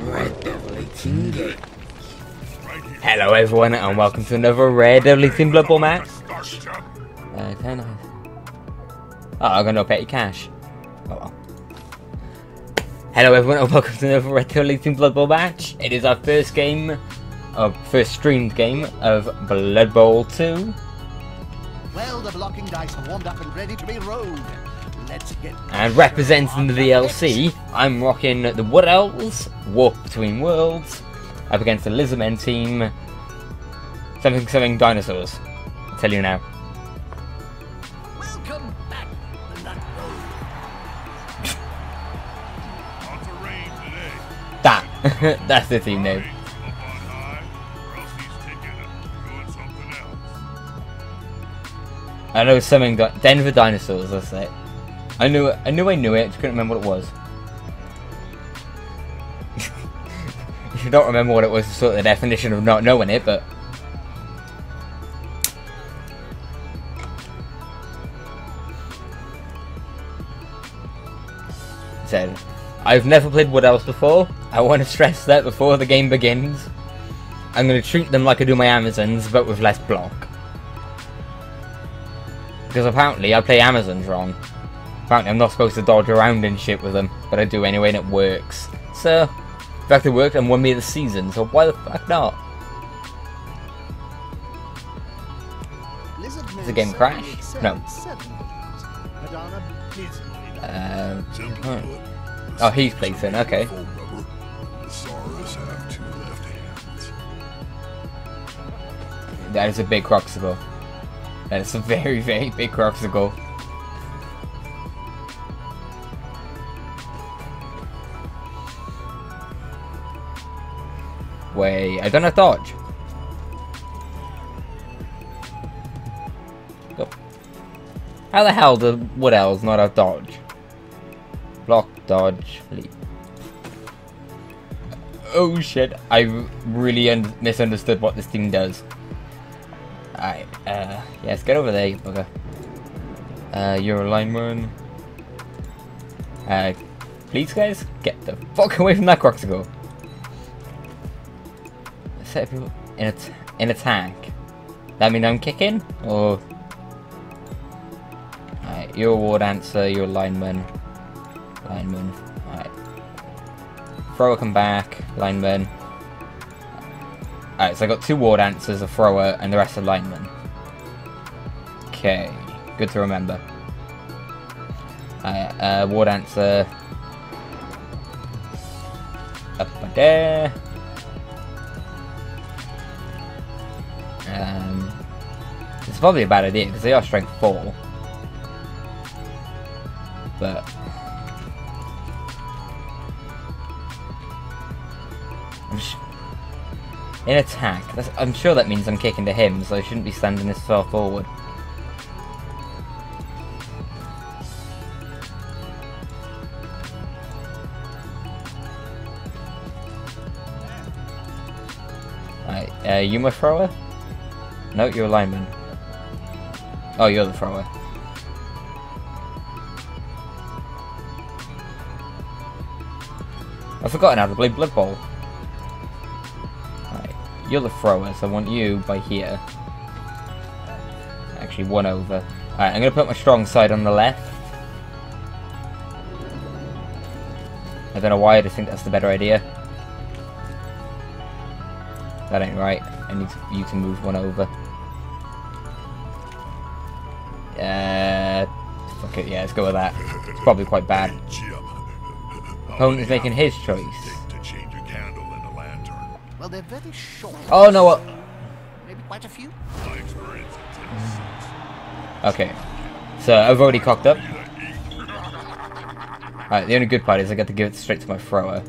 Red Devil 18 game. Hello everyone and welcome to another Red Devil 18 Blood Bowl match. Uh, can I? Oh, I got no petty cash. Oh well. Hello everyone and welcome to another Red Devil 18 Blood Bowl match. It is our first game, our first streamed game of Blood Bowl 2. Well, the blocking dice are warmed up and ready to be rolled. And representing the DLC, I'm rocking the Wood Elves, Walk Between Worlds, up against the Lizardmen team, something something dinosaurs. I'll tell you now. Welcome back, the Nut Road. Lots of rain today. That, that's the team name. Rain's up on high, or else he's taking it, doing something else. I know something. Di- Denver dinosaurs. That's it. I knew it. I knew I knew it. Just couldn't remember what it was. if you don't remember what it was, it's sort of the definition of not knowing it. But said, I've never played Wood Elves before. I want to stress that before the game begins. I'm going to treat them like I do my Amazons, but with less block. Because apparently I play Amazons wrong. Apparently I'm not supposed to dodge around and shit with them, but I do anyway and it works. So, in fact it worked and won me the season, so why the fuck not? Lizard the game crash? No. Madonna busily Simply Hmm. put, Oh, he's placing, okay. foam rubber, the Saurus have two left hands. that is a big Kroxigor. That is a very, very big Kroxigor. Wait, I don't have dodge. Go. How the hell do Wood Elves not have dodge? Block, dodge, leap. Oh shit, I really un misunderstood what this thing does. Alright, uh, yes, get over there, you bugger. Uh, you're a lineman. Uh, please guys, get the fuck away from that Kroxigor. Set people in a, in a tank. That mean I'm kicking? Or... Alright, War Dancer, you're a lineman. Lineman, alright. Thrower come back, lineman. Alright, so I got two War Dancers, a thrower, and the rest are linemen. Okay, good to remember. Alright, uh, War Dancer. Up there. Probably a bad idea because they are strength 4. But. In attack. I'm sure that means I'm kicking to him, so I shouldn't be standing this far forward. Right, uh, you my thrower? No, you're a lineman. Oh, you're the thrower. I've forgotten how to play Blood Bowl. Right, you're the thrower, so I want you by here. Actually, one over. Alright, I'm gonna put my strong side on the left. I don't know why, I just think that's the better idea. That ain't right. I need you to move one over. Yeah, let's go with that. It's probably quite bad. Hey, Jim. How Opponent is making his choice. does it take to change a candle in a lantern? Well, they're very short. Oh no, what? Maybe quite a few. My experience it takes six. Okay. So, I've already cocked up. Alright, the only good part is I get to give it straight to my thrower.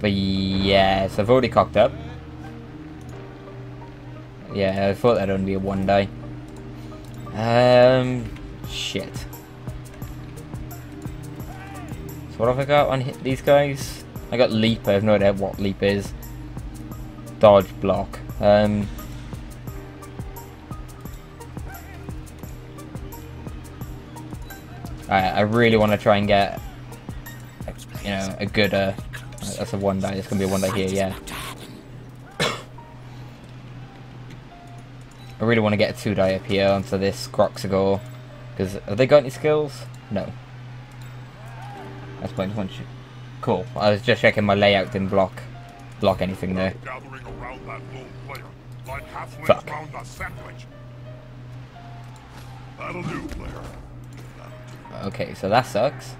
But yes, I've already cocked up. Yeah, I thought that'd only be a one die. Um, shit. So what have I got on hit these guys? I got leap. I have no idea what leap is. Dodge block. Um. I, I really want to try and get, you know, a good, uh, that's a one die, it's to be a one die here, yeah. I really want to get a two die up here onto this Kroxigor, because have they got any skills? No. That's point one. Cool. I was just checking my layout didn't block block anything there. Gathering around that lone player, like halflings Fuck. around a sandwich. That'll do, player. Okay, so that sucks.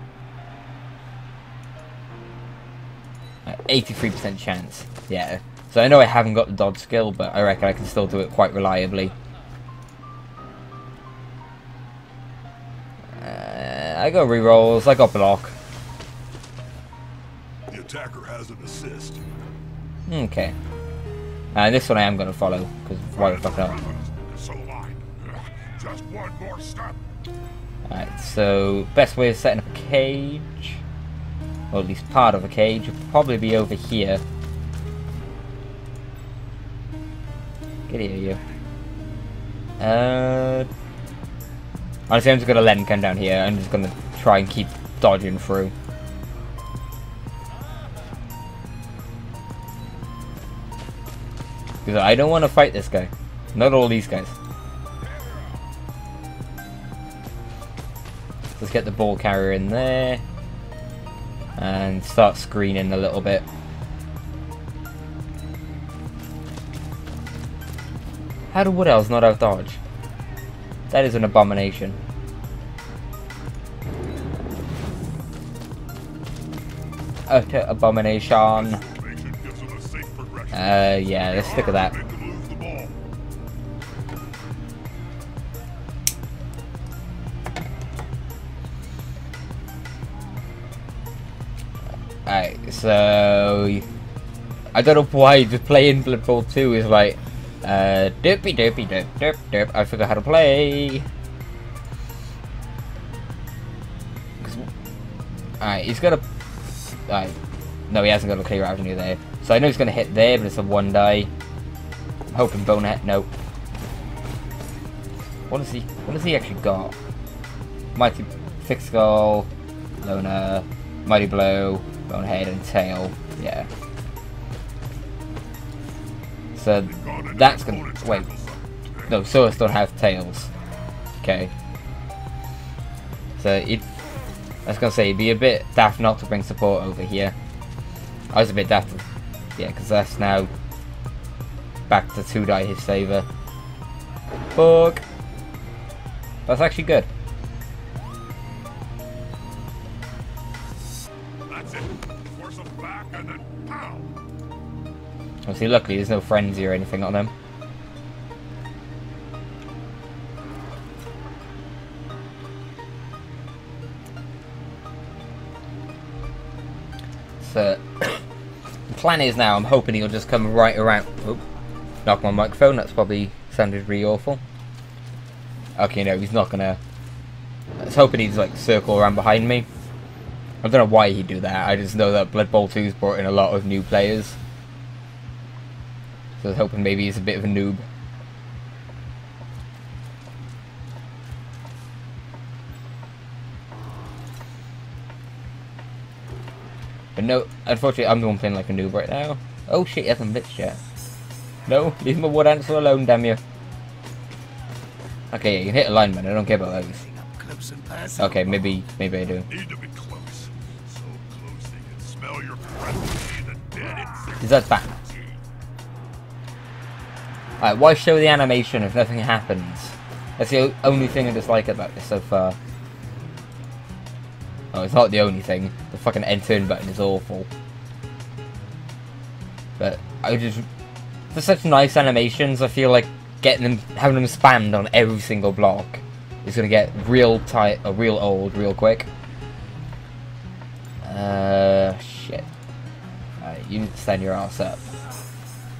Uh, 83% chance. Yeah. So I know I haven't got the dodge skill, but I reckon I can still do it quite reliably. Uh, I got rerolls, I got block. The attacker has an assist. Okay. And this one I am going to follow, because why the fuck not? Just one more step. Alright, so best way of setting up a cage, or at least part of a cage, would probably be over here. Here, you. Uh, honestly, I'm just gonna let him come down here. I'm just gonna try and keep dodging through. Because I don't want to fight this guy. Not all these guys. Let's get the ball carrier in there. And start screening a little bit. How do Wood Elves not have dodge? That is an abomination. Utter abomination. Uh, yeah, let's stick with that. Alright, so I don't know why just playing Blood Bowl 2 is like uh derpy derpy derp derp derp. I forgot how to play. Alright, he's gonna Alright. No, he hasn't got a clear avenue there. So I know he's gonna hit there, but it's a one die. I'm hoping Bonehead no. What does he what has he actually got? Mighty Thick Skull, Loner, Mighty Blow, Bonehead and Tail. Yeah. So that's gonna wait. No, Saurus don't have tails. Okay. So it I was gonna say it'd be a bit daft not to bring support over here. I was a bit daft yeah, because that's now back to two die his favour. Fuck. That's actually good. Obviously, luckily there's no frenzy or anything on them. So, the plan is now, I'm hoping he'll just come right around. Oop, knock my microphone, that's probably sounded really awful. Okay, no, he's not gonna. I was hoping he'd like circle around behind me. I don't know why he'd do that, I just know that Blood Bowl 2's brought in a lot of new players. I was hoping maybe he's a bit of a noob. But no, unfortunately I'm the one playing like a noob right now. Oh shit, he hasn't blitzed yet. No, leave my War Dancer alone, damn you. Okay, yeah, you can hit alignment, I don't care about those. Okay, maybe, maybe I do. Need to be Why show the animation if nothing happens? That's the only thing I dislike about this so far. Oh, it's not the only thing. The fucking end turn button is awful. But I just for such nice animations, I feel like getting them having them spammed on every single block is gonna get real tight or real old real quick. Uh shit. You need to stand your ass up.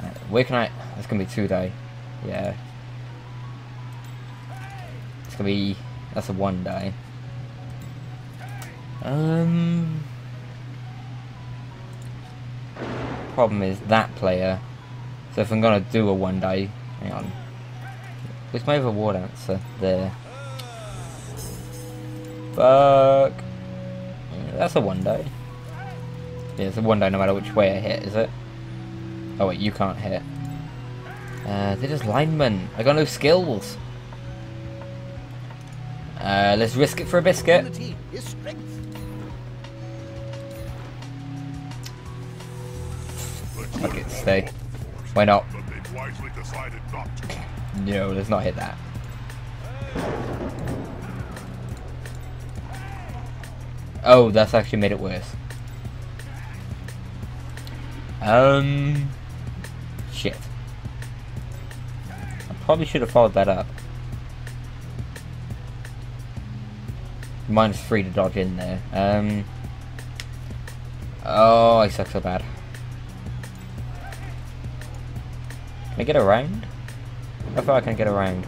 Alright, where can I it's gonna be two day. Yeah. It's gonna be that's a one day. Um problem is that player. So if I'm gonna do a one day... hang on. Where's my other War Dancer? There. Fuck. That's a one day. Yeah, it's a one day no matter which way I hit, is it? Oh wait, you can't hit. Uh, they're just linemen. I got no skills. Uh, let's risk it for a biscuit. Unity is strength. The Fuck it, stay. old force, Why not? But they've wisely decided not to. No, let's not hit that. Oh, that's actually made it worse. Um, probably should have followed that up. Minus three to dodge in there. Um. Oh, I suck so bad. Can I get around? Far can I get around?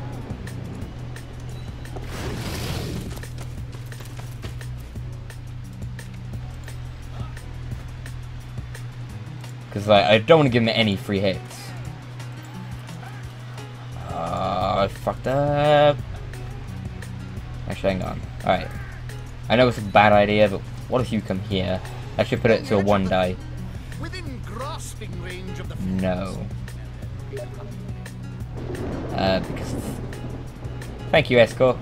Because like, I don't want to give him any free hits. Fucked up. Actually, hang on. Alright. I know it's a bad idea, but what if you come here? I should put it to a one die. Within grasping range of the No. Uh, because... Thank you, Esco.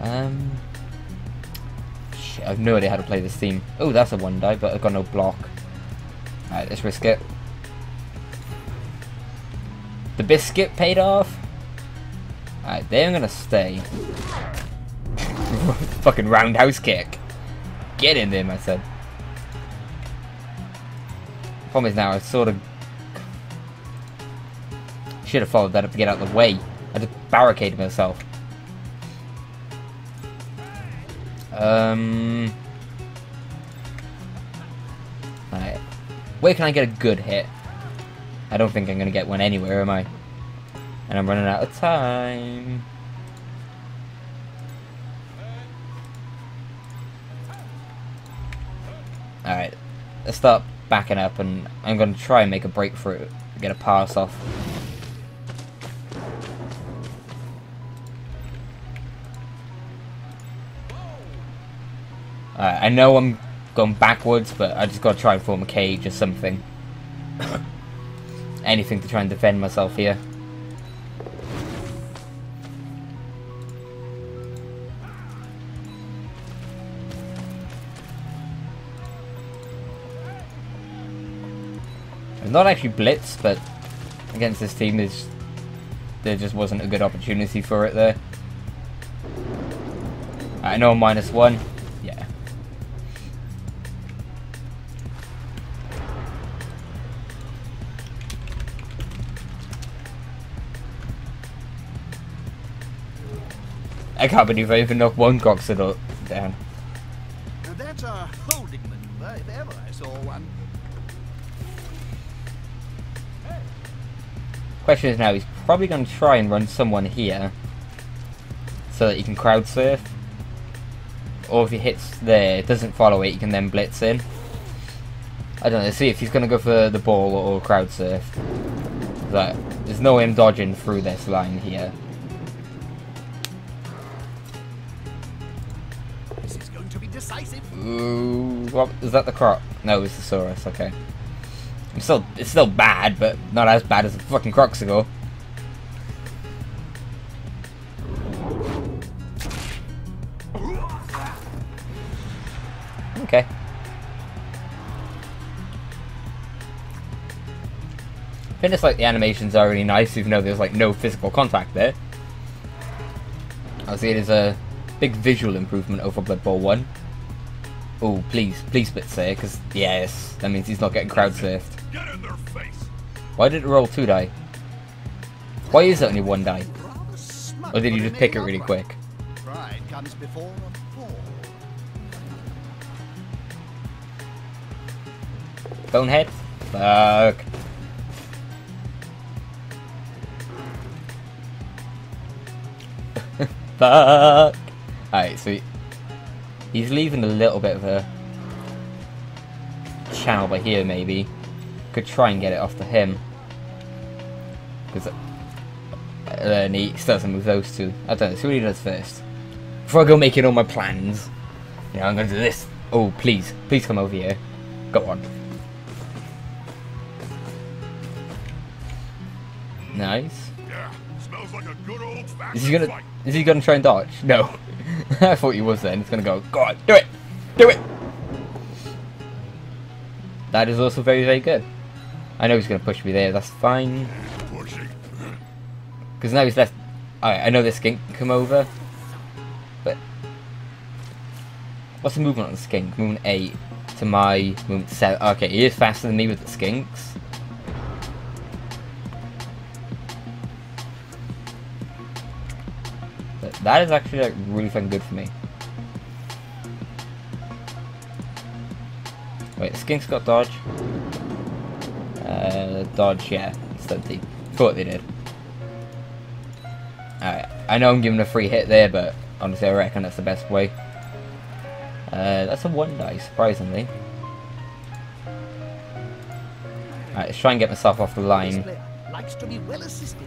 Um... Shit, I have no idea how to play this theme. Oh, that's a one die, but I've got no block. Alright, let's risk it. The biscuit paid off. Alright, they're gonna stay. Fucking roundhouse kick. Get in there, I said. Problem is now, I sort of should have followed that up to get out of the way. I just barricaded myself. Um. Alright. Where can I get a good hit? I don't think I'm gonna get one anywhere, am I? And I'm running out of time. Alright. Let's start backing up and I'm gonna try and make a breakthrough. Get a pass off. I know I'm going backwards, but I just gotta try and form a cage or something. Anything to try and defend myself here. Not actually blitz, but against this team, there's, there just wasn't a good opportunity for it there. I know minus one. Yeah. I can't believe I even knocked one Kroxigor down. Question is now, he's probably going to try and run someone here so that he can crowd surf. Or if he hits there, doesn't follow it, he can then blitz in. I don't know, see if he's going to go for the ball or crowd surf. But there's no him dodging through this line here. This is going to be decisive. Ooh, what, is that the crop? No, it's the Saurus, okay. I'm still, it's still bad, but not as bad as the fucking Kroxigor. Okay. It's like the animations are really nice, even though there's like no physical contact there. I see it as a big visual improvement over Blood Bowl 1. Oh, please, please split say, because yes, that means he's not getting crowd surfed. Get in their face. Why did it roll two die? Why is it only one die? Or did you just pick it really quick? Pride comes before a fall. Bonehead? Fuck. Fuck. Alright, so he- he's leaving a little bit of a channel by here, maybe. Could try and get it off to him. Because then uh, uh, he starts doesn't move those two. I don't know, see what he does first. before I go making all my plans, you know, I'm gonna do this. Oh, please, please come over here. Go on. Nice. Yeah, smells like a good old Is he gonna? fight. Is he gonna try and dodge? No. I thought he was. Then it's gonna go. Go on, do it, do it. That is also very, very good. I know he's gonna push me there. That's fine. Because now he's left. Alright, I know this skink can come over. But. What's the movement on the skink? Movement 8 to my movement 7. Okay, he is faster than me with the skinks. That is actually like really fucking good for me. Wait, skinks got dodge. Uh, dodge, yeah, it's stunty. Thought they did. Alright, I know I'm giving a free hit there, but honestly I reckon that's the best way. Uh, that's a one die, surprisingly. Alright, let's try and get myself off the line. likes to be well assisted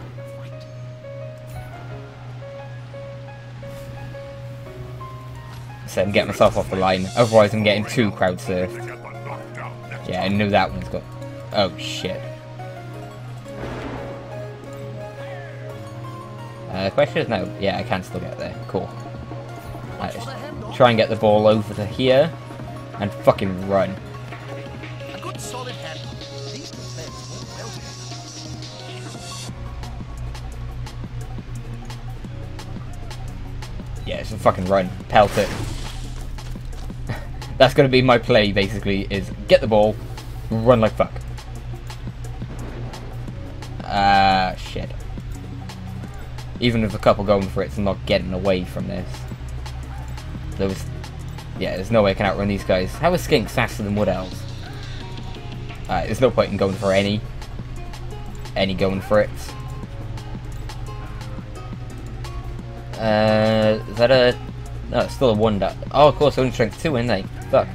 So I'm getting myself off the line, otherwise I'm getting two crowd surfed. Get Yeah, I knew that one's got... Oh, shit. Uh, the question is no. Yeah, I can still get there. Cool. Try and get the ball over to here. And fucking run. Yeah, it's a fucking run. Pelt it. That's gonna be my play, basically, is get the ball, run like fuck. Ah, shit. Even with a couple going for it, it's not getting away from this. There was... Yeah, there's no way I can outrun these guys. How is Skink faster than Wood Elves? Alright, there's no point in going for any. Any going for it. Uh, is that a... No, it's still a one dot. Oh, of course, I only strength two, isn't they? Fuck.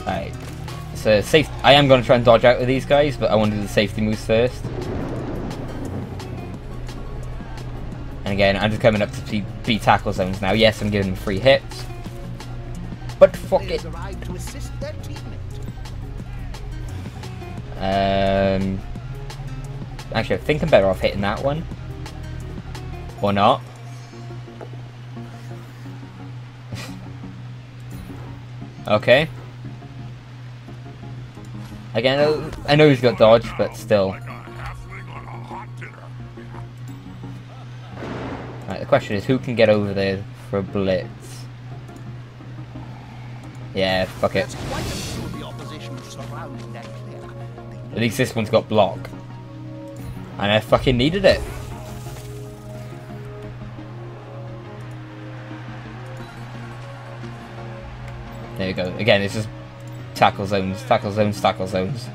Alright. So, safe. I am going to try and dodge out with these guys, but I want to do the safety moves first. And again, I'm just coming up to be tackle zones now. Yes, I'm giving them free hits. But fuck it. Um, actually, I think I'm better off hitting that one. Or not. okay. Again, I know he's got dodge, but still. like a halfling on a hot dinner. Right, the question is, who can get over there for a blitz? Yeah, fuck it. That's quite a few of the opposition surrounding that player. At least this one's got block. And I fucking needed it. There you go. Again, it's just tackle zones, tackle zones, tackle zones.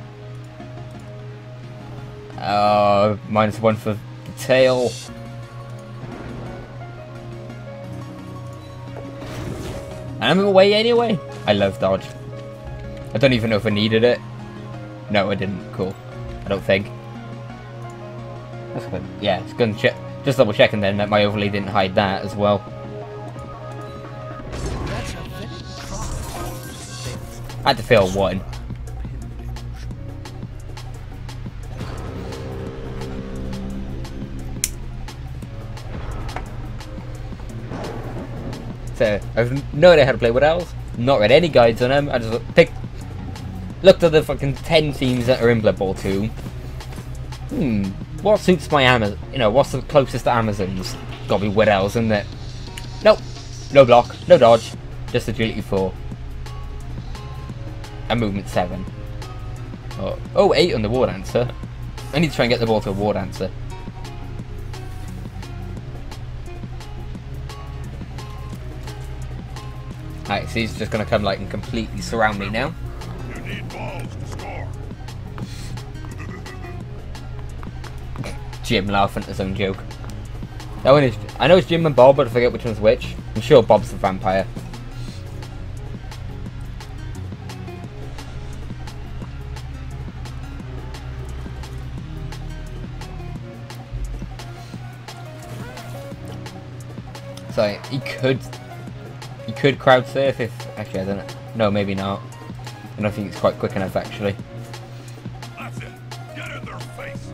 Uh, minus one for the tail. And I'm away anyway. I love dodge. I don't even know if I needed it. No, I didn't. Cool. I don't think. That's good. Yeah, it's good. Just double checking then that my overlay didn't hide that as well. I had to fail one. So, I've no idea how to play Wood Owls. Not read any guides on them. I just picked, looked at the fucking 10 teams that are in Blood Bowl 2. Hmm, what suits my Amazon? You know, what's the closest to Amazons? Gotta be Wood Owls, isn't it? Nope. No block, no dodge, just agility 4. And movement 7. Oh, oh, 8 on the War Dancer. I need to try and get the ball to a War Dancer. Alright, so he's just gonna come like and completely surround me now. You need balls to score. Jim laughing at his own joke. That one is. I know it's Jim and Bob, but I forget which one's which. I'm sure Bob's the vampire. So he could, he could crowd surf if actually I don't know. No, maybe not. And I don't think it's quite quick enough actually. That's it. Get in their face.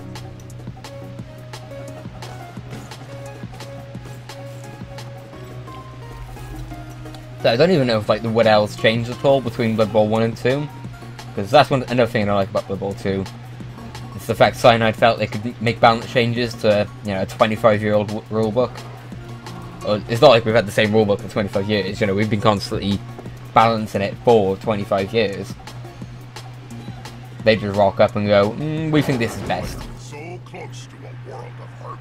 So I don't even know if like the Wood Elves changed at all between Blood Bowl 1 and 2. Because that's one another thing I like about Blood Bowl 2. It's the fact Cyanide felt they could make balance changes to you know a 25 year old rulebook. It's not like we've had the same rulebook for 25 years. You know we've been constantly balancing it for 25 years. They just rock up and go, mm, we think this is best. So close to a world of hurt.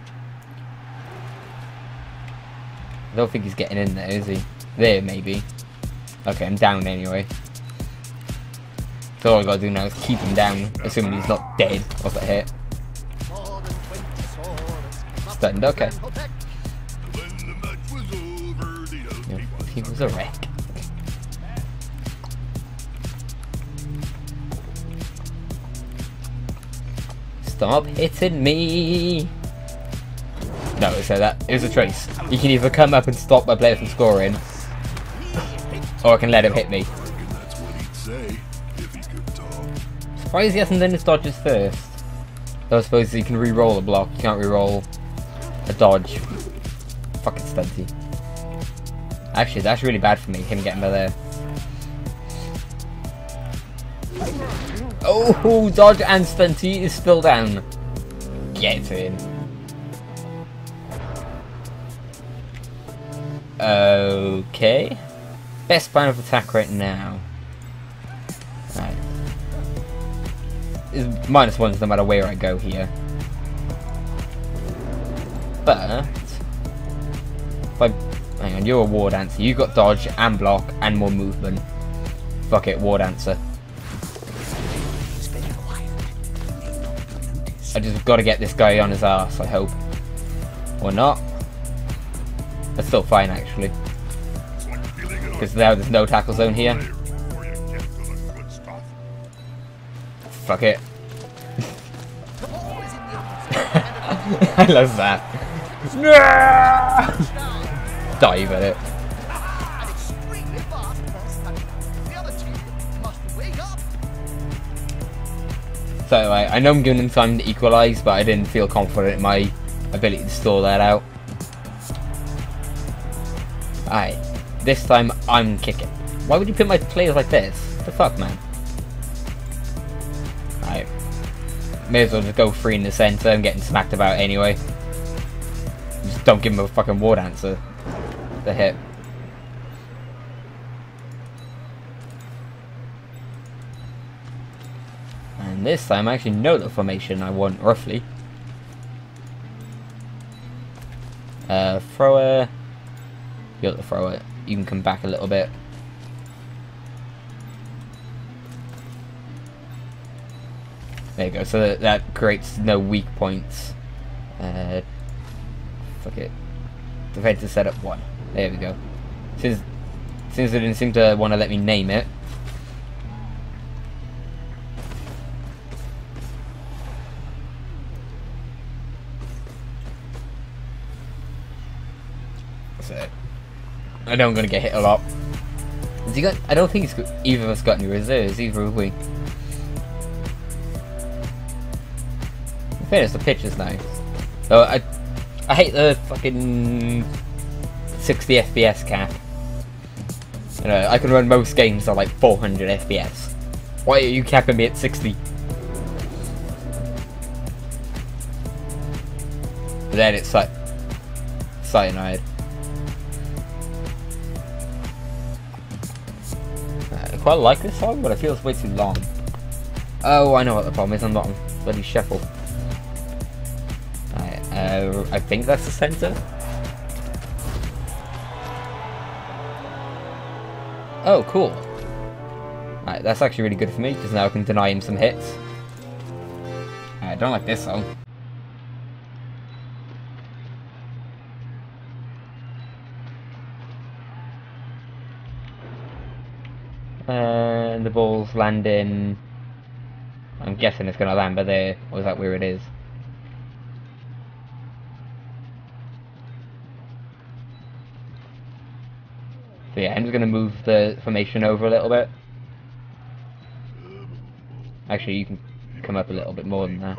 I don't think he's getting in there, is he? There, maybe. Okay, I'm down anyway. So all I gotta do now is keep him down, assuming he's not dead off that hit. More than 20 swords. Stunned, okay. He was a wreck. Stop hitting me! No, so that it was a trace. You can either come up and stop my player from scoring, or I can let him hit me. he. Surprised he hasn't done his dodges first. I suppose you can re-roll a block, you can't re-roll a dodge. Fucking stunty. Actually, that's really bad for me, him getting by there. Oh, dodge and stunty is still down. Get in. Okay. Best plan of attack right now. Right. Minus ones no matter where I go here. But if I hang on, you're a War Dancer. You've got dodge and block and more movement. Fuck it, War Dancer. I just gotta get this guy on his ass, I hope. Or not. That's still fine actually. Because now there's no tackle zone here. to. Fuck it. I love that. Dive at it. So like, I know I'm giving him time to equalise, but I didn't feel confident in my ability to store that out. Alright, this time I'm kicking. Why would you put my players like this? the fuck, man? Alright. May as well just go free in the centre. I'm getting smacked about anyway. Just don't give him a fucking War Dancer. The hit. And this time I actually know the formation I want, roughly. Uh, thrower. You're the thrower. You can come back a little bit. There you go. So that, that creates no weak points. Uh, fuck it. Defense is set up one. There we go. Since since they didn't seem to want to let me name it, That's it. I know I'm gonna get hit a lot. Has he got? I don't think got, either of us got any reserves. Either have we? In fairness, the pitch is nice. Oh, I, I hate the fucking 60 FPS cap. You know, I can run most games at like 400 FPS. Why are you capping me at 60? But then it's like cyanide. I quite like this song, but it feels way too long. Oh, I know what the problem is. I'm not on bloody shuffle. Alright, uh, I think that's the center. Oh, cool. That's actually really good for me, because now I can deny him some hits. I don't like this song. And the ball's landing. I'm guessing it's going to land by there, or is that where it is? Yeah, I'm just gonna move the formation over a little bit. Actually, you can come up a little bit more than that.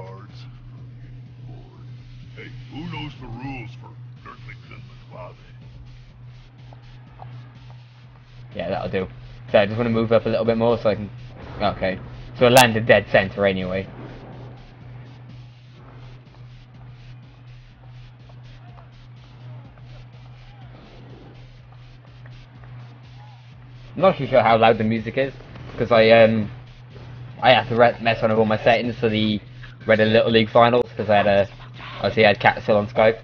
Hey, who knows the rules for Yeah, that'll do. So I just want to move up a little bit more so I can... Okay. So I landed dead center anyway. I'm not sure how loud the music is, because I um I had to mess around with all my settings for the Red Dead Little League finals, because I had a obviously I had Cat still on Skype.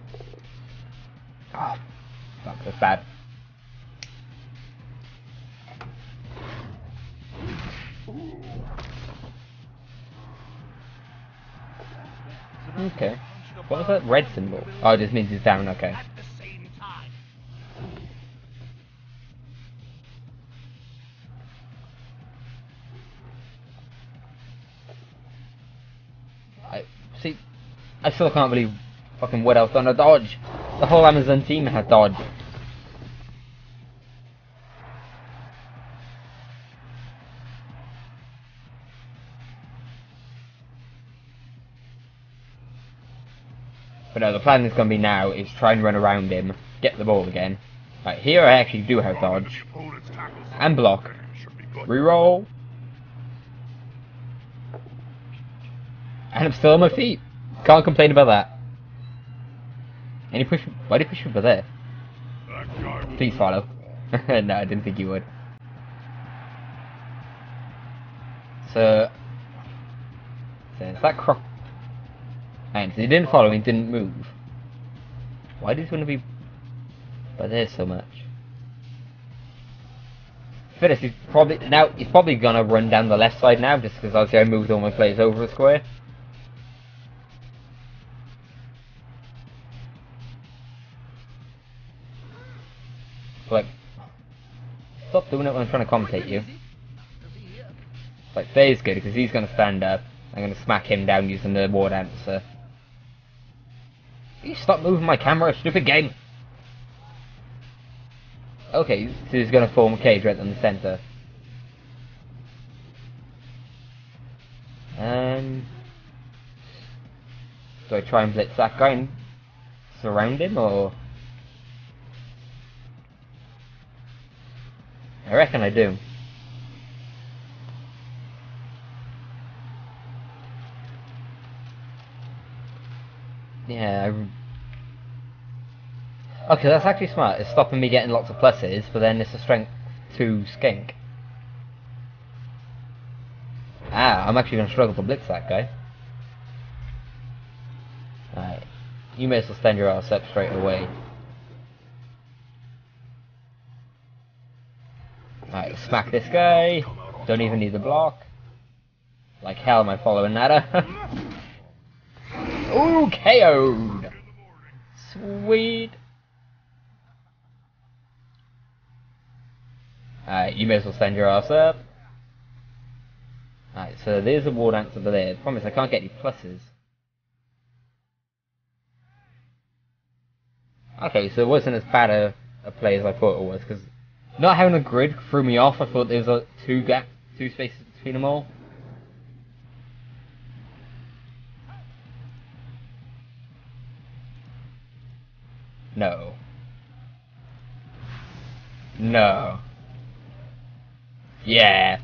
Oh, fuck, that's bad. Okay. What was that red symbol? Oh, it just means he's down, okay. At the same time. I see. I still can't believe fucking Wood Elf done a dodge. The whole Amazon team had dodge. But no, the plan is going to be now is try and run around him, get the ball again. Right, here I actually do have dodge. And block. Reroll. And I'm still on my feet. Can't complain about that. And he pushed. Why did he push over there? Please follow. no, I didn't think you would. So. So is that croc. And he didn't follow me, didn't move. Why did he want to be by there so much? Phyllis, he's probably now he's probably gonna run down the left side now, just because obviously I moved all my players over a square. Like, stop doing it when I'm trying to commentate you. Like, there's good because he's gonna stand up. I'm gonna smack him down using the war dancer. You stop moving my camera, stupid game. Okay, so he's gonna form a cage right in the center. Um, do I try and blitz that guy and surround him, or? I reckon I do. Yeah. I... Okay, that's actually smart. It's stopping me getting lots of pluses, but then it's a strength 2 skink. Ah, I'm actually going to struggle to blitz that guy. Alright. You may as well stand your ass up straight away. Smack this guy. Don't even need the block. Like hell am I following that up. Ooh, KO'd! Sweet! Alright, you may as well send your ass up. Alright, so there's a war dance over there. Promise I can't get any pluses. Okay, so it wasn't as bad a, a play as I thought it was, because not having a grid threw me off. I thought there was a two gap, two spaces between them all. No. No. Yeah.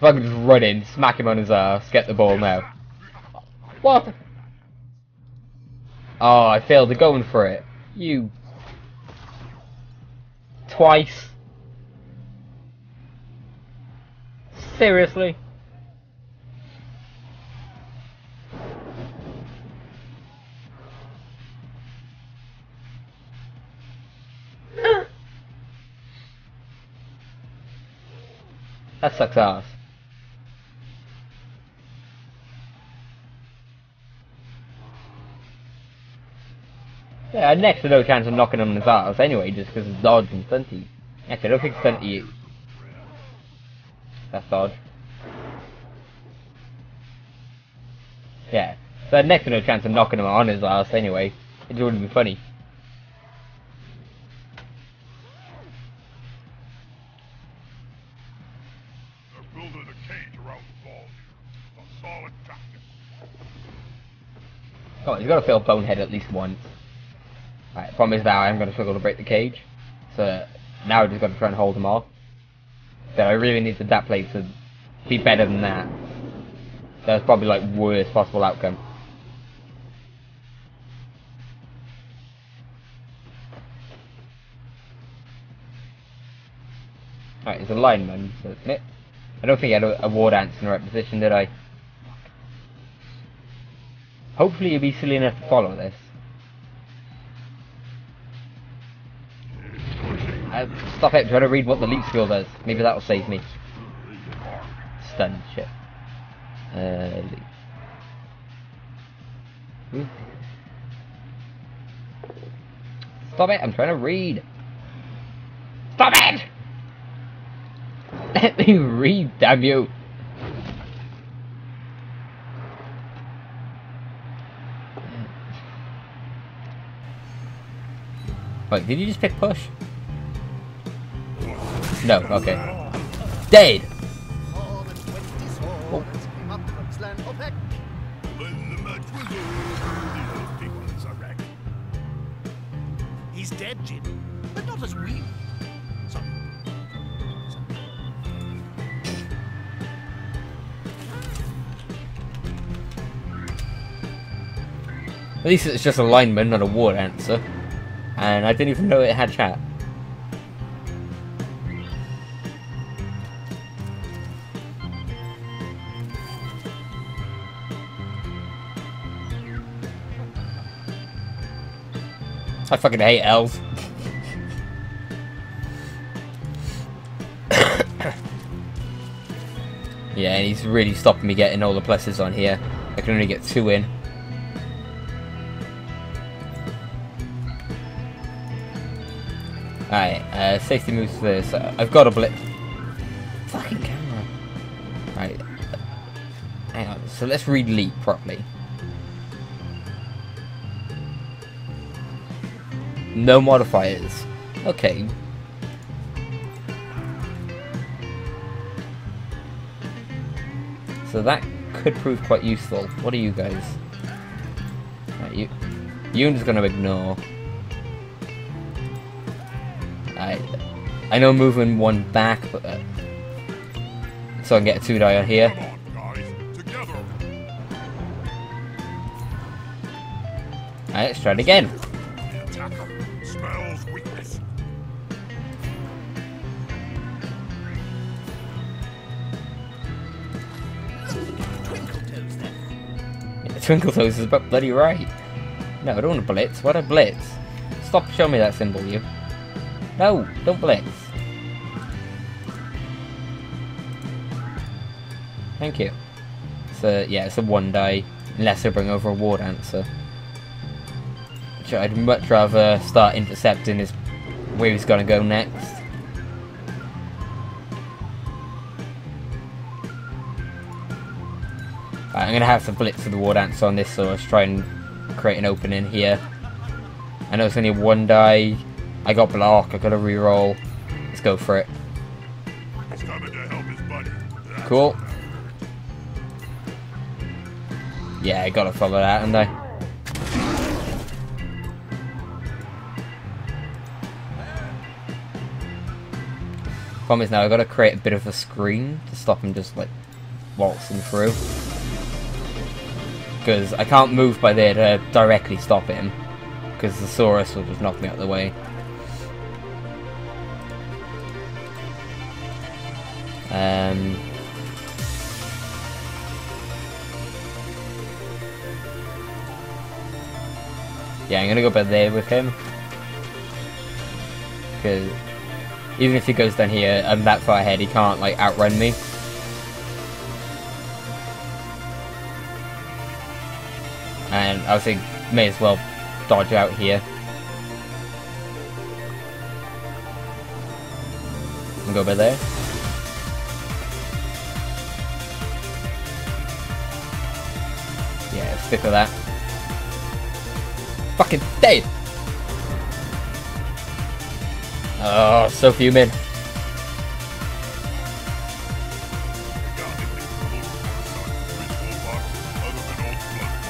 Fucking just run in, smack him on his ass, get the ball now. What? Oh, I failed to go in for it. You. Twice. Seriously? That sucks ass. Yeah, next to no chance of knocking him on his ass anyway, just because it's dodge and stunty. Actually, I don't think stunty. That's dodge. Yeah, so next to no chance of knocking him on his ass anyway. It wouldn't be funny. Oh, he's got to feel bonehead at least once. Right, problem is now I'm going to struggle to break the cage. So now I just got to try and hold him off. So I really needed that play to be better than that. That's probably like worst possible outcome. Right, it's a lineman, so it? I don't think I had a, a war dancer in the right position, did I? Hopefully you'll be silly enough to follow this. Stop it, trying to read what the leap skill does. Maybe that'll save me. Stun, shit. Uh, leap. Stop it, I'm trying to read. Stop it! Let me read, damn you! Wait, did you just pick push? No, okay. Dead! All the 20 swords came up from Slan Opek. When the match was over, the people was a wreck. He's dead, Jin, but not as we. Sorry. At least it's just a lineman, not a war dancer. And I didn't even know it had chat. I fucking hate elves. yeah, and he's really stopping me getting all the pluses on here. I can only get two in. Alright, uh, safety moves first. Uh, I've got a blip. Fucking camera. Right. Hang on, so let's read leap properly. No modifiers. Okay. So that could prove quite useful. What are you guys? Right, you, you're gonna ignore. I, I know moving one back, but uh, so I can get a two die on here. Come on, guys, together. Alright, let's try it again. Twinkle Toes is about bloody right. No, I don't want to blitz. What a blitz? Stop showing me that symbol, you. No, don't blitz. Thank you. So yeah, it's a one die, unless I bring over a war dancer. Which I'd much rather start intercepting is where he's gonna go next. I'm gonna have to blitz with the war dancer on this, so let's try and create an opening here. I know it's only one die. I got block. I got to re-roll. Let's go for it. To. Cool. Yeah, I gotta follow that, and I. Problem is now I gotta create a bit of a screen to stop him just like waltzing through. Because I can't move by there to directly stop him. Because the Saurus will just knock me out of the way. Um, yeah, I'm gonna go by there with him. Because even if he goes down here, I'm that far ahead, he can't like outrun me. And I think may as well dodge out here. And go by there. Yeah, stick with that. Fucking dead! Oh, so fuming.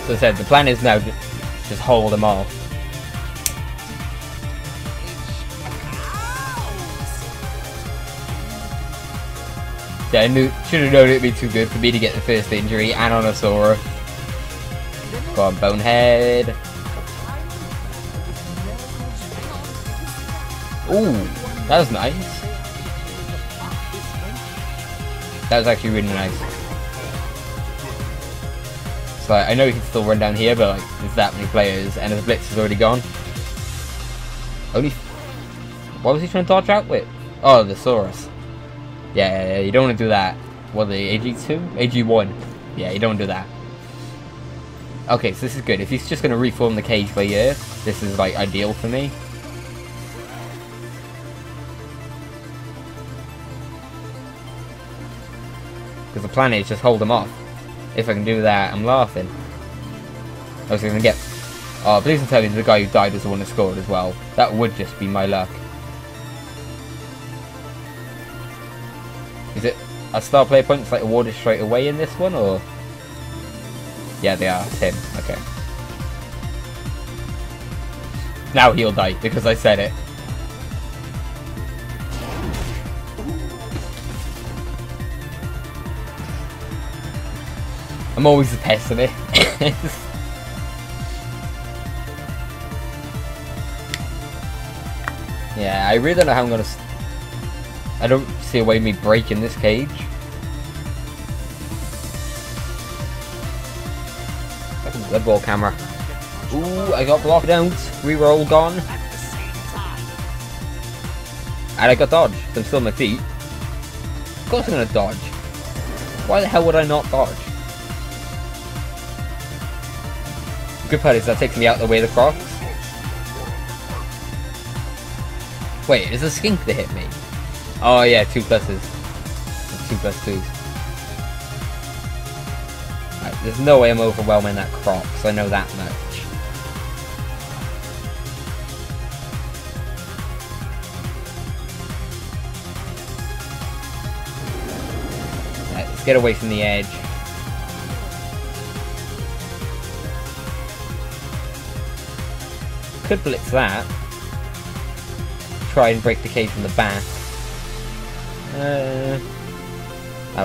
So I said, the plan is now, Just hold them off. Yeah, I knew, should have known it'd be too good for me to get the first injury and on a Saurus. Go on, Bonehead. Ooh, that was nice. That was actually really nice. So like, I know he can still run down here, but like, there's that many players, and the Blitz is already gone. Only... What was he trying to dodge out with? Oh, the Saurus. Yeah, yeah, yeah, you don't want to do that. What, the AG2? AG1. Yeah, you don't do that. Okay, so this is good. If he's just going to reform the cage by here, this is, like, ideal for me. Because the plan is just hold him off. If I can do that, I'm laughing. I was going to get... Oh, please don't tell me the guy who died is the one who scored as well. That would just be my luck. Is it a star player points like awarded straight away in this one, or? Yeah, they are. It's him. Okay. Now he'll die because I said it. I'm always a pessimist. yeah, I really don't know how I'm gonna. I don't see a way me breaking this cage. Red ball camera. Ooh, I got blocked out. Reroll gone. And I got dodged. I'm still on my feet. Of course I'm gonna dodge. Why the hell would I not dodge? Good part is that takes me out the way of the crocs. Wait, is a skink that hit me? Oh yeah, two pluses. Two plus twos. Right, there's no way I'm overwhelming that crocs, I know that much. Let's get away from the edge. Could blitz that. Try and break the cage from the back. Uh,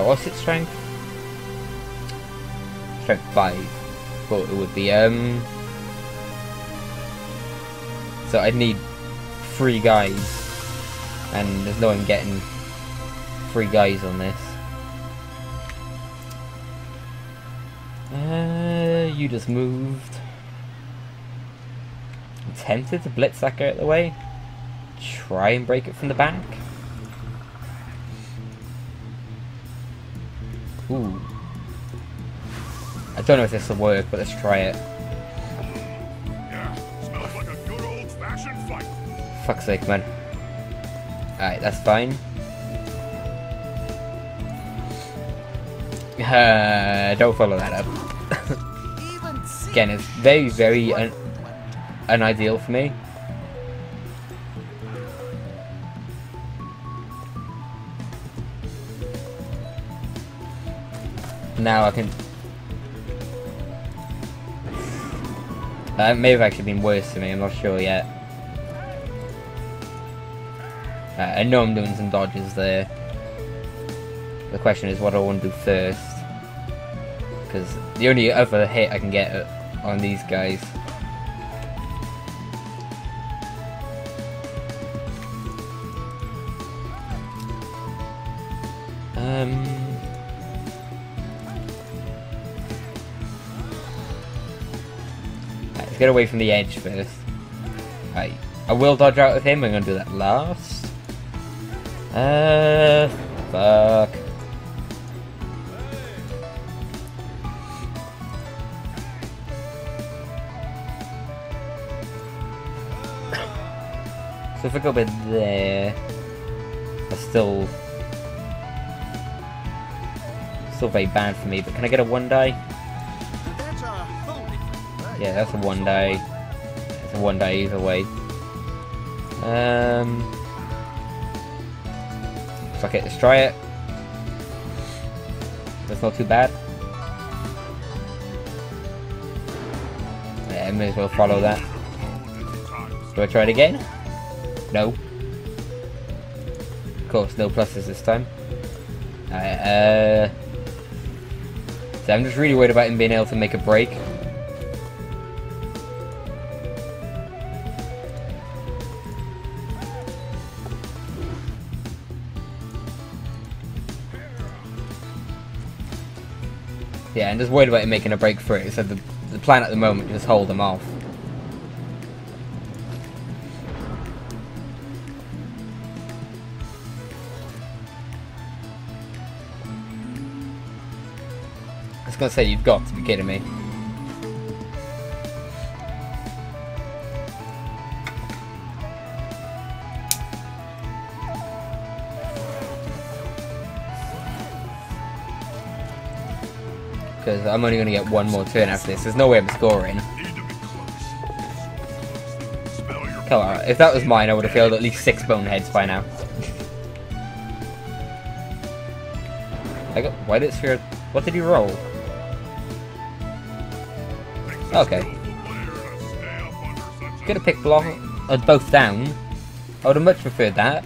what's its strength? Strength 5. Thought it would be. Um, so I'd need three guys. And there's no one getting three guys on this. Uh, you just moved. I'm tempted to blitz that guy out the way. Try and break it from the back. Ooh. I don't know if this will work, but let's try it. Yeah, smells like a good old-fashioned fight. Fuck's sake, man. Alright, that's fine. Uh, don't follow that up. Again, it's very, very un unideal for me. Now I can... That may have actually been worse for me, I'm not sure yet. Uh, I know I'm doing some dodges there. The question is what I want to do first. Because the only other hit I can get on these guys get away from the edge first. Right, I will dodge out of him. I'm gonna do that last. Uh, fuck. So if I go by there, I still still very bad for me. But can I get a one die? Yeah, that's a one day. That's a one day either way. Um, fuck it, let's try it. That's not too bad. Yeah, I may as well follow that. Do I try it again? No. Of course, no pluses this time. Alright, uh... So I'm just really worried about him being able to make a break. And just worried about him making a break so the, the plan at the moment is hold him off. I was gonna say, you've got to be kidding me. Because I'm only gonna get one more turn after this. There's no way I'm scoring. To Come on, if that was mine, I would have killed at least six boneheads by now. I got. Why did Sphere. What did he roll? Okay. Have pick block uh, both down. I would have much preferred that.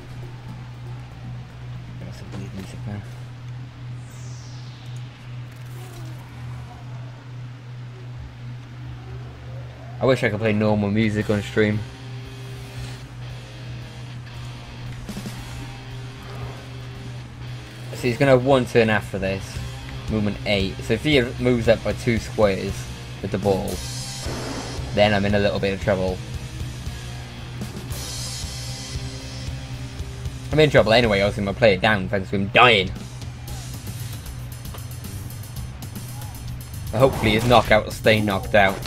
I wish I could play normal music on stream. So he's gonna have one turn after this. Movement 8. So if he moves up by two squares with the ball, then I'm in a little bit of trouble. I'm in trouble anyway, I was gonna play it down thanks to him dying. Hopefully his knockout will stay knocked out.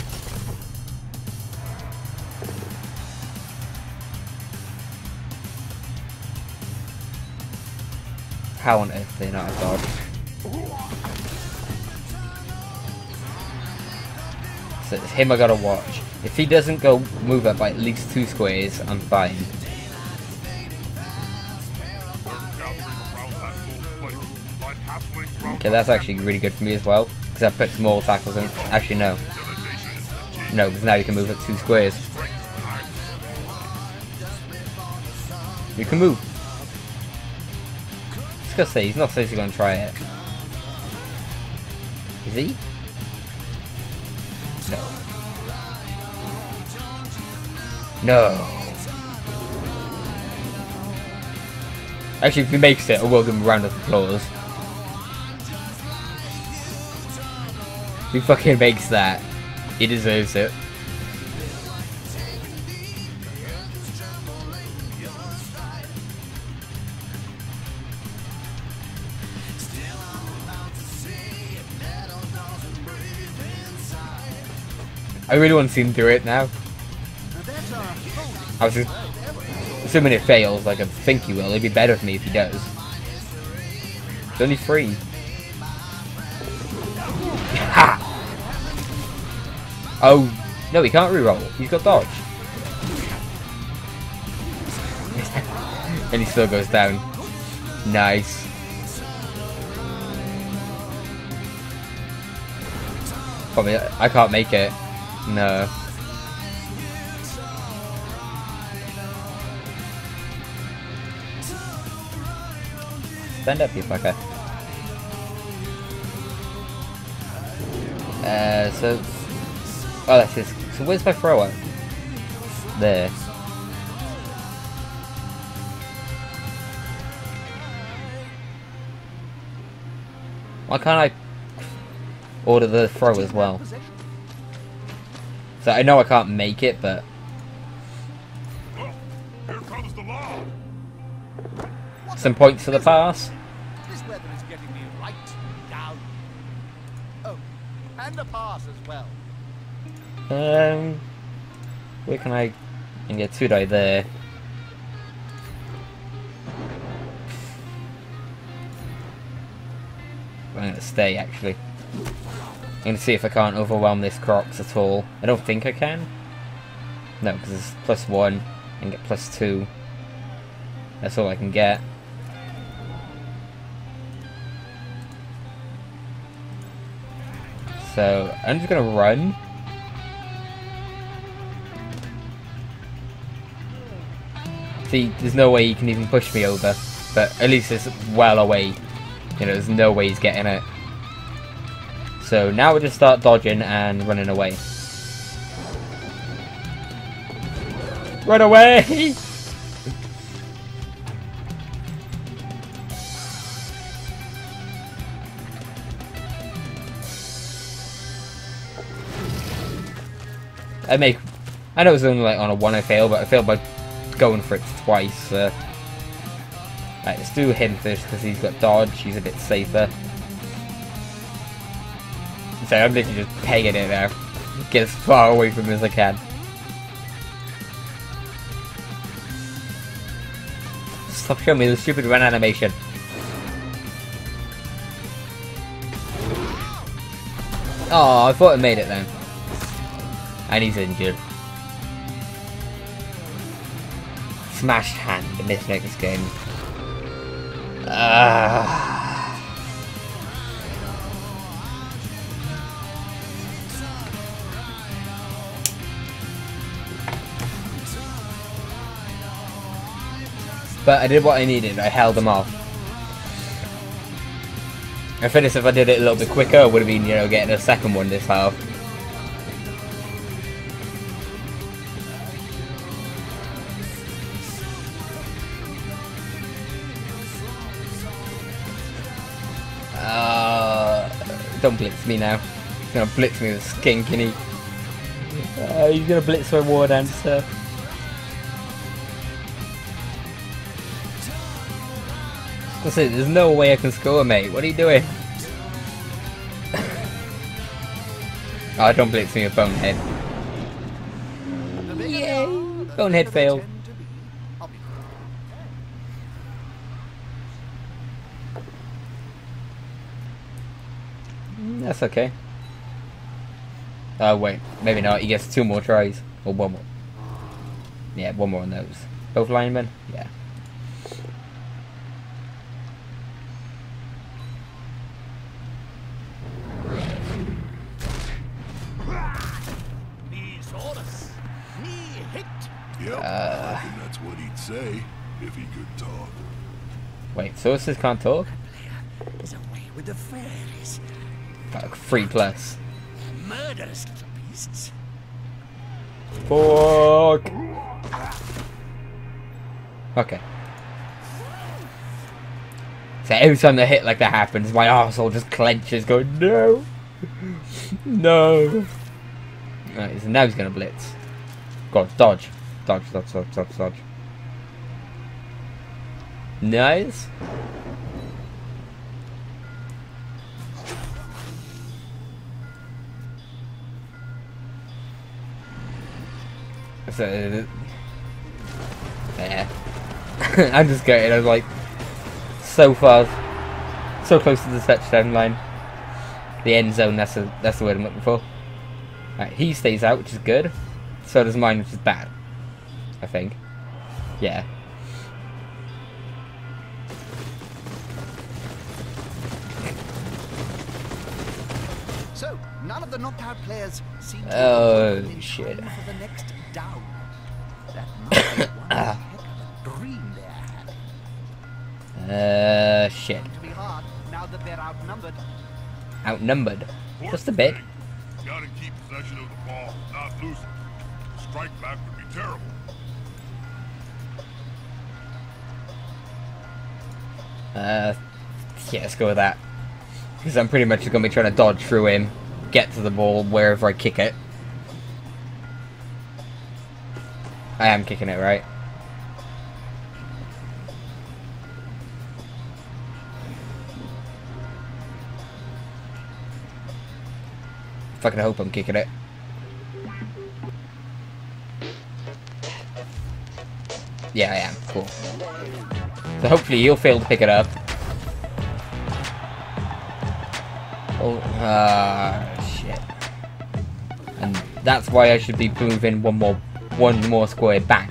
How on earth do they not have dodge? So it's him I gotta watch. If he doesn't go move up by at least two squares, I'm fine. Okay, that's actually really good for me as well. Because I put small tackles in. Actually, no. No, because now you can move up two squares. You can move. Gonna say, he's not seriously gonna try it. Is he? No. No. Actually, if he makes it, I will give him a round of applause. If he fucking makes that, he deserves it. I really want to see him do it now. I was just, assuming it fails, like I think he will. It'd be better for me if he does. It's only three. Ha! Oh, no, he can't reroll. He's got dodge. and he still goes down. Nice. Probably, I can't make it. No. Stand up, you fucker. Uh, so... Oh, that's his... So where's my thrower? There. Why can't I order the throw as well? So I know I can't make it, but here comes the law. some points for the pass. This weather is getting me right down. Oh, and a pass as well. Um, where can I, I can get two die there. I'm gonna stay actually. I'm going to see if I can't overwhelm this Crocs at all. I don't think I can. No, because it's plus one and get plus two. That's all I can get. So, I'm just going to run. See, there's no way he can even push me over. But at least it's well away. You know, there's no way he's getting it. So now we just start dodging and running away. Run away! I make... I know it's only like on a one I fail, but I failed by going for it twice. Uh, right, let's do him first because he's got dodge. He's a bit safer. So I'm literally just pegging it now. Get as far away from as I can. Stop showing me the stupid run animation. Oh, I thought I made it then. And he's injured. Smashed hand in this next game. Ah. But I did what I needed. I held them off. I finished if I did it a little bit quicker, I would have been, you know, getting a second one this half. Uh, don't blitz me now. He's gonna blitz me with skink, and he? Uh, he's gonna blitz my war dancer. It, there's no way I can score, mate. What are you doing? oh, don't blitz me with bonehead. Yay! Bonehead failed. Mm, That's okay. Oh, wait. Maybe not. He gets two more tries. Or one more. Yeah, one more on those. Both linemen? Yeah. Sources can't talk? Is away with the fairies. Fuck, three plus. Little beasts. Fuck! Okay. So every time the hit like that happens, my arsehole just clenches, going, no! no! Right, so now he's gonna blitz. Go on, dodge. Dodge, dodge, dodge, dodge, dodge. Nice. So, uh, yeah. I'm just getting, I'm like, so far, so close to the touchdown line. The end zone, that's, a, that's the word I'm looking for. He stays out, which is good. So does mine, which is bad. I think. Yeah. The knocked out players seem to Oh, have shit. trying for the next down. That must be one heck of a dream they had. Uh, shit. To be hard now that they're outnumbered. Outnumbered. Just a bit. Gotta keep possession of the ball, not lose it. Strike back would be terrible. Uh, yeah, let's go with that. Because I'm pretty much going to be trying to dodge through him, get to the ball wherever I kick it. I am kicking it, right? Fucking hope I'm kicking it. Yeah, I am. Cool. So hopefully you'll fail to pick it up. Oh. And that's why I should be moving one more, one more square back.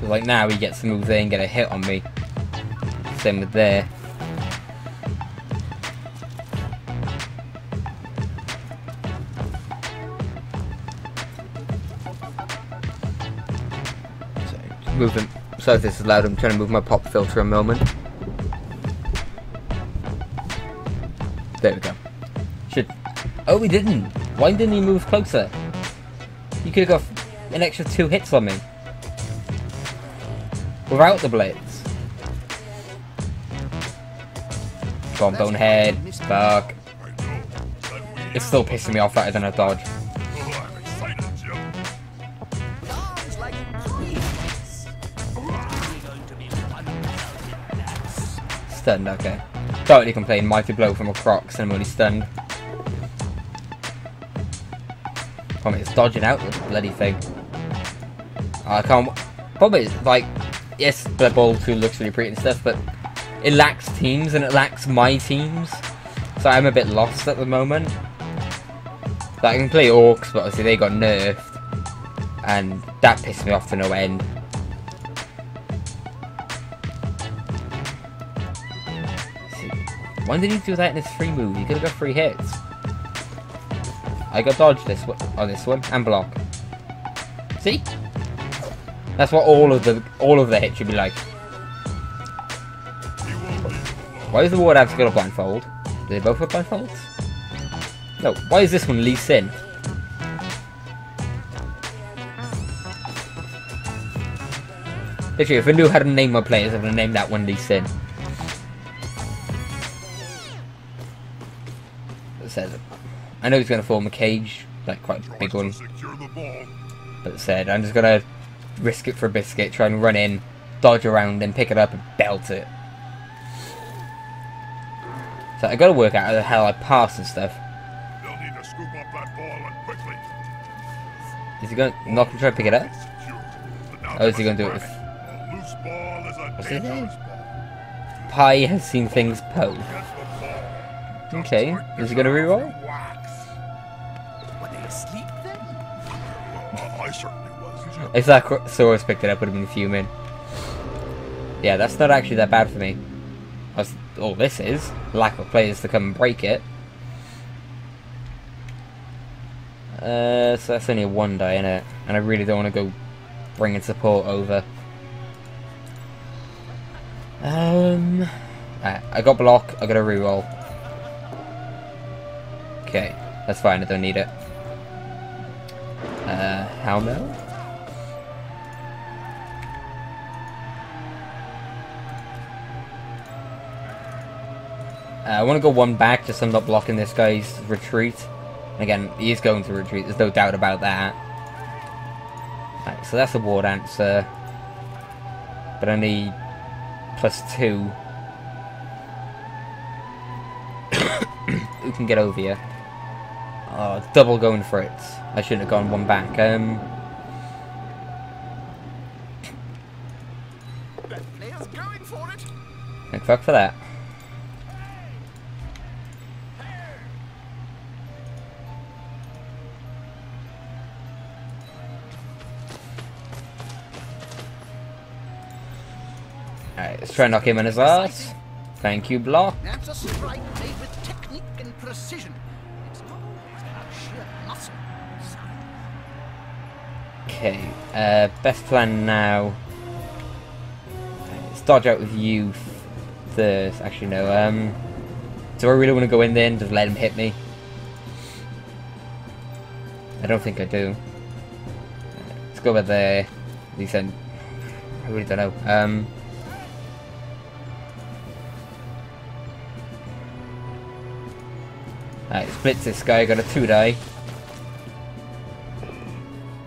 Like now he gets to move there and get a hit on me. Same with there. So, moving. So i'm trying to move my pop filter a moment. Oh, we didn't. Why didn't he move closer? You could have got an extra two hits on me. Without the blitz. Go on, bonehead. Fuck. I know. That we It's still pissing me off that I don't dodge. I'm excited, Jim. Sounds like dreams. We're going to be one Stunned, okay. Don't really complain. Mighty blow from a Crocs and I'm only stunned. Problem is dodging out the bloody thing. I can't. Is, like, yes, Blood Bowl 2 looks really pretty and stuff, but it lacks teams and it lacks my teams. So I'm a bit lost at the moment. Like, I can play Orcs, but obviously they got nerfed. And that pissed me off to no end. Why did he do that in his free move? He could have got three hits. I got dodge this one on this one and block. See? That's what all of the all of the hits should be like. Why does the ward have to go to blindfold? Do they both have blindfolds? No. Why is this one Lee Sin? Literally, if I knew how to name my players, I would have named that one Lee Sin. It says I know he's going to form a cage, like quite a big one. secure the ball. But said I'm just gonna risk it for a biscuit, try and run in, dodge around, and pick it up and belt it. So I gotta work out how the hell I pass and stuff. They'll need to scoop up that ball and quickly. Is he gonna not gonna try to pick it up? Secure. But now Oh, is he gonna do it with- loose ball is a What's his name? Pi has seen things po. Get the ball. Okay, is he gonna reroll? If that Saurus picked it up, would have been fuming. Yeah, that's not actually that bad for me. That's all this is. Lack of players to come and break it. Uh, so that's only one die, innit? And I really don't want to go bringing support over. Um, alright, I got block. I got a reroll. Okay, that's fine. I don't need it. Uh, how now? I want to go one back just so I'm not blocking this guy's retreat. And again, he is going to retreat, there's no doubt about that. Right, so that's a war dancer. But I need plus two. Who can get over here? Oh, double going for it. I shouldn't have gone one back. Um, going for it. thank fuck for that. Alright, let's try and knock him in his ass. Thank you, block. That's a strike made with technique and precision. It's not always about sheer muscle. Okay, uh, best plan now. Let's dodge out with you first. Actually, no. Um, do I really want to go in there and just let him hit me? I don't think I do. Let's go over there. He said, I really don't know. Um, Alright, splits this guy. Got a two die.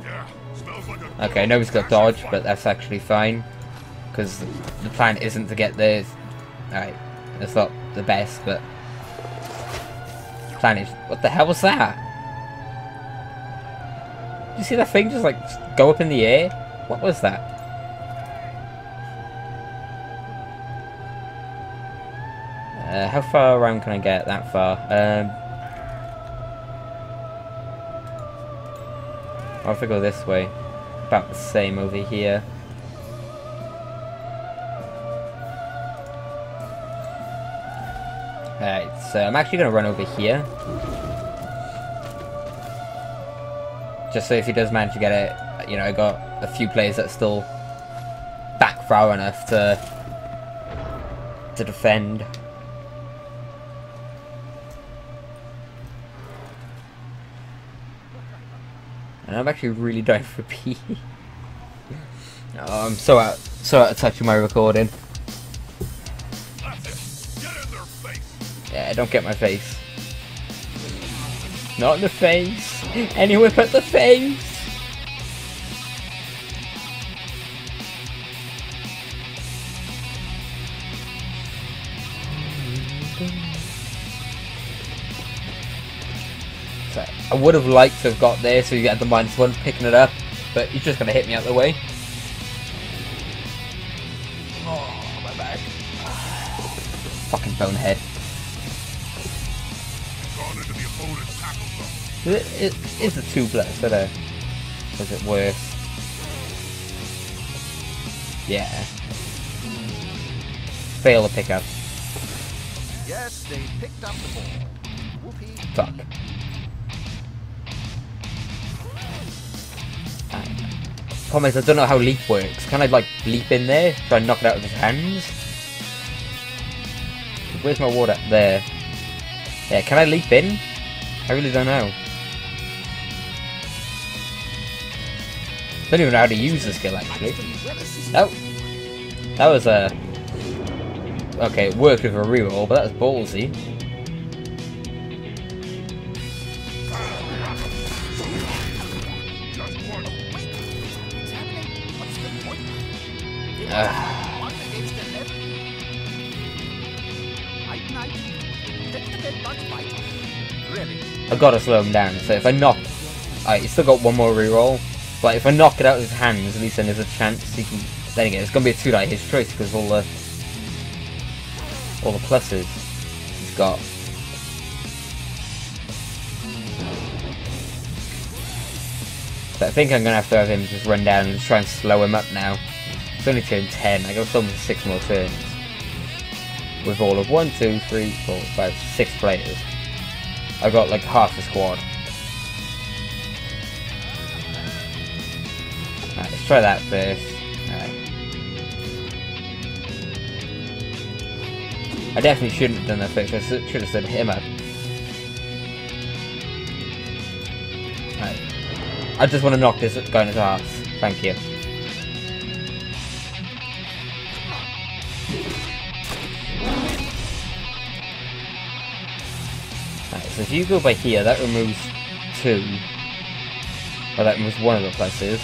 Yeah, smells like a Okay, he's got dodge, but that's actually fine. Because the plan isn't to get there. Alright, it's not the best, but... Plan is... What the hell was that? Did you see that thing just like go up in the air? What was that? Uh, how far around can I get that far? Um, I'll have to go this way. About the same over here. Alright, so I'm actually going to run over here. Just so if he does manage to get it, you know, I got a few players that still back far enough to to defend. I'm actually really dying for pee. oh, I'm so out, so out of touch with my recording. Yeah, don't get my face. Not the face. Anywhere but the face. I would have liked to have got there so you get the minus one picking it up, but he's just gonna hit me out of the way. Oh, my back. Fucking bonehead. Gone into the opponent's tackle zone. Is it, it is a two plus, but uh, is it worse? Yeah. Fail to pick up. Yes, they picked up the ball. Problem is, I don't know how leap works. Can I like leap in there? Try and knock it out with his hands? Where's my water? There. Yeah, can I leap in? I really don't know. Don't even know how to use the skill actually. Oh, that was a. Okay, it worked with a reroll, but that was ballsy. I gotta slow him down. So if I knock, alright, he's still got one more reroll. But if I knock it out of his hands, at least then there's a chance he can. Then again, it's gonna be a two die his choice because all the all the pluses he's got. So I think I'm gonna have to have him just run down and try and slow him up now. It's only turned 10, I got with six more turns. With all of one, two, three, four, five, six players. I got like half the squad. Alright, let's try that first. Alright. I definitely shouldn't have done that first. I should have said him up. I just want to knock this guy in his ass. Thank you. You go by here, that removes two. Well, that removes one of the places.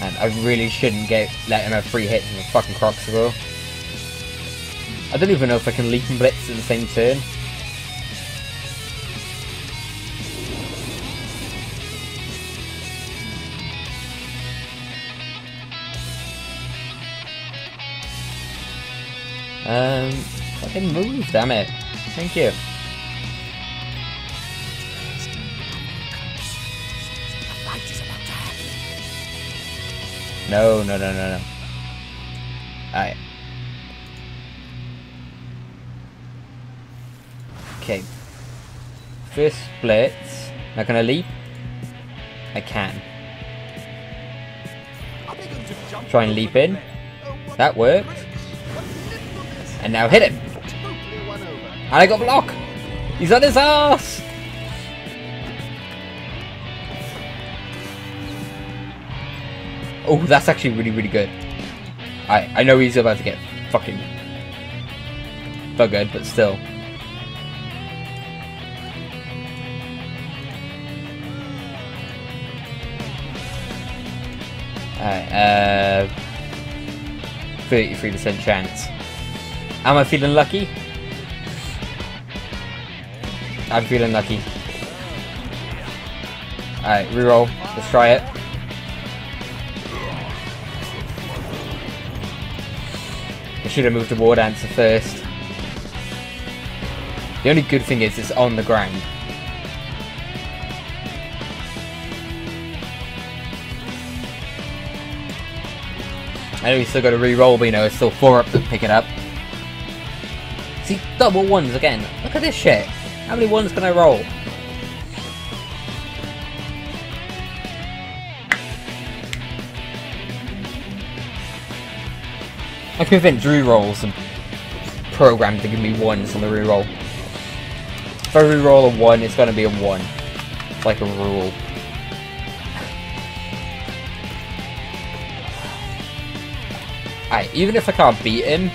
And I really shouldn't get let him have free hits with a fucking Kroxigor. I don't even know if I can leap and blitz at the same turn. Um, fucking move, damn it. Thank you. No, no, no, no, no. Alright. Okay. First split. Can I leap? I can. Try and leap in. That worked. And now hit him! And I got block! He's on his ass! Oh, that's actually really, really good. I I know he's about to get fucking buggered, but still. Alright, uh... 33% chance. Am I feeling lucky? I'm feeling lucky. Alright, reroll. Let's try it. I should have moved the war dancer first. The only good thing is it's on the ground. I know he's still got to re-roll, but you know, it's still four up to pick it up. See, double ones again. Look at this shit. How many ones can I roll? I can invent Drew rolls and program to give me ones on the reroll. If I reroll a one, it's gonna be a one. It's like a rule. Alright, even if I can't beat him,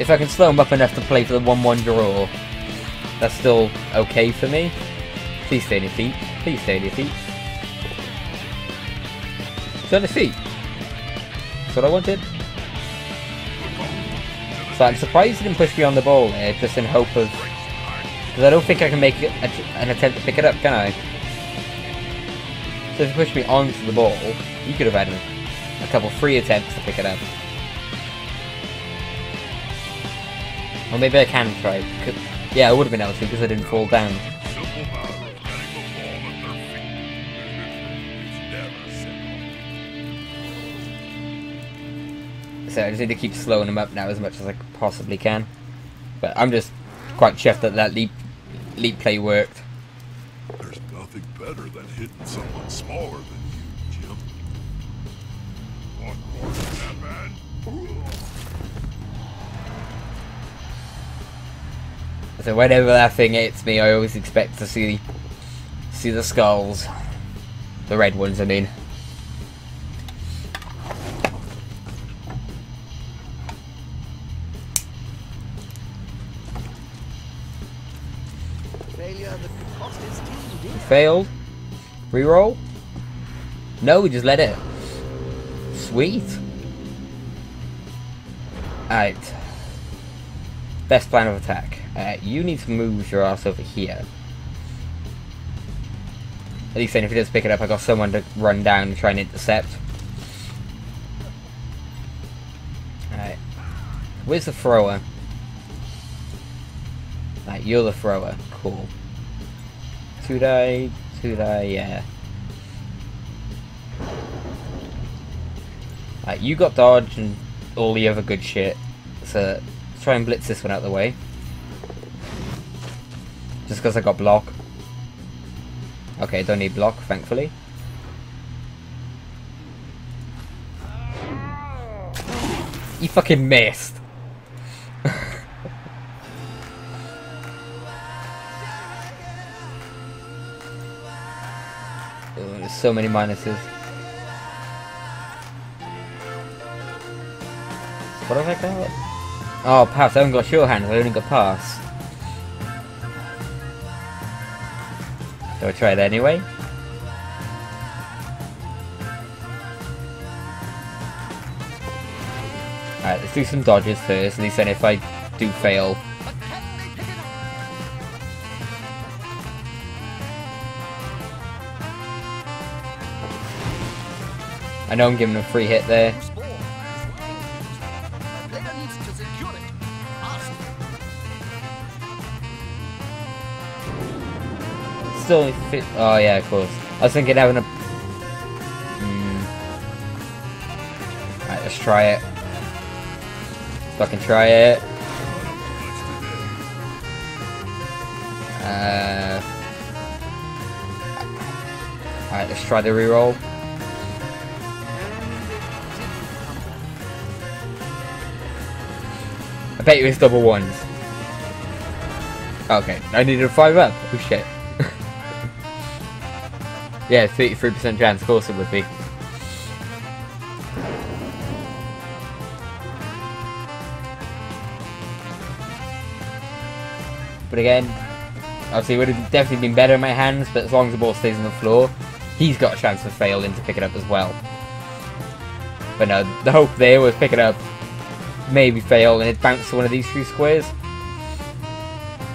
if I can slow him up enough to play for the 1-1 draw, that's still okay for me. Please stay on your feet. Please stay on your feet. Stay on your feet. That's what I wanted. So I'm surprised he didn't push me on the ball there, just in hope of... Because I don't think I can make an attempt to pick it up, can I? So if he pushed me onto the ball, you could have had a couple free attempts to pick it up. Or maybe I can try. Yeah, I would have been able to because I didn't fall down. So I just need to keep slowing him up now as much as I possibly can. But I'm just quite chuffed that that leap, leap play worked. There's nothing better than hitting someone smaller than So whenever that thing hits me, I always expect to see see the skulls. The red ones, I mean. Failure that could cost his team dear. Failed. Reroll. No, we just let it. Sweet. Alright. Best plan of attack. Uh, you need to move your ass over here. At least then if he does pick it up, I got someone to run down and try and intercept. Alright. Where's the thrower? Right, you're the thrower. Cool. Two die, yeah. Right, you got dodge and all the other good shit. So try and blitz this one out of the way. Just because I got block. Okay, don't need block, thankfully. You fucking missed. There's so many minuses. What have I got? Oh, pass. I haven't got sure hands. I only got pass. So I try it anyway. Alright, let's do some dodges first, at least then if I do fail. I know I'm giving a free hit there. Still only fit. Oh yeah, of course. I was thinking having a. Hmm. Alright, let's try it. Fucking try it. Uh. Alright, let's try the reroll. I bet you it's double ones. Okay, I needed a five up. Oh shit. Yeah, 33% chance, of course it would be. But again, obviously it would have definitely been better in my hands, but as long as the ball stays on the floor, he's got a chance of failing to pick it up as well. But no, the hope there was pick it up, maybe fail, and it bounce to one of these three squares.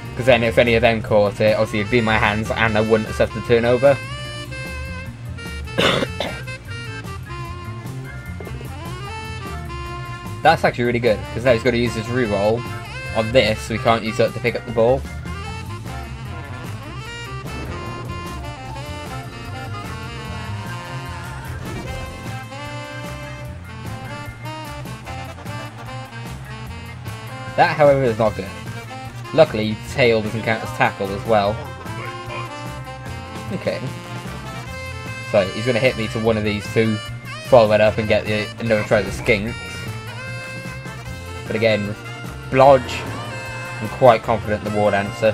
Because then if any of them caught it, obviously it'd be in my hands and I wouldn't have to turn That's actually really good, because now he's got to use his reroll on this, so he can't use it to pick up the ball. That, however, is not good. Luckily, tail doesn't count as tackle as well. Okay. So, he's going to hit me to one of these two, follow it up and get the, another try of the skinks. Again, with Blodge, I'm quite confident the War Dancer.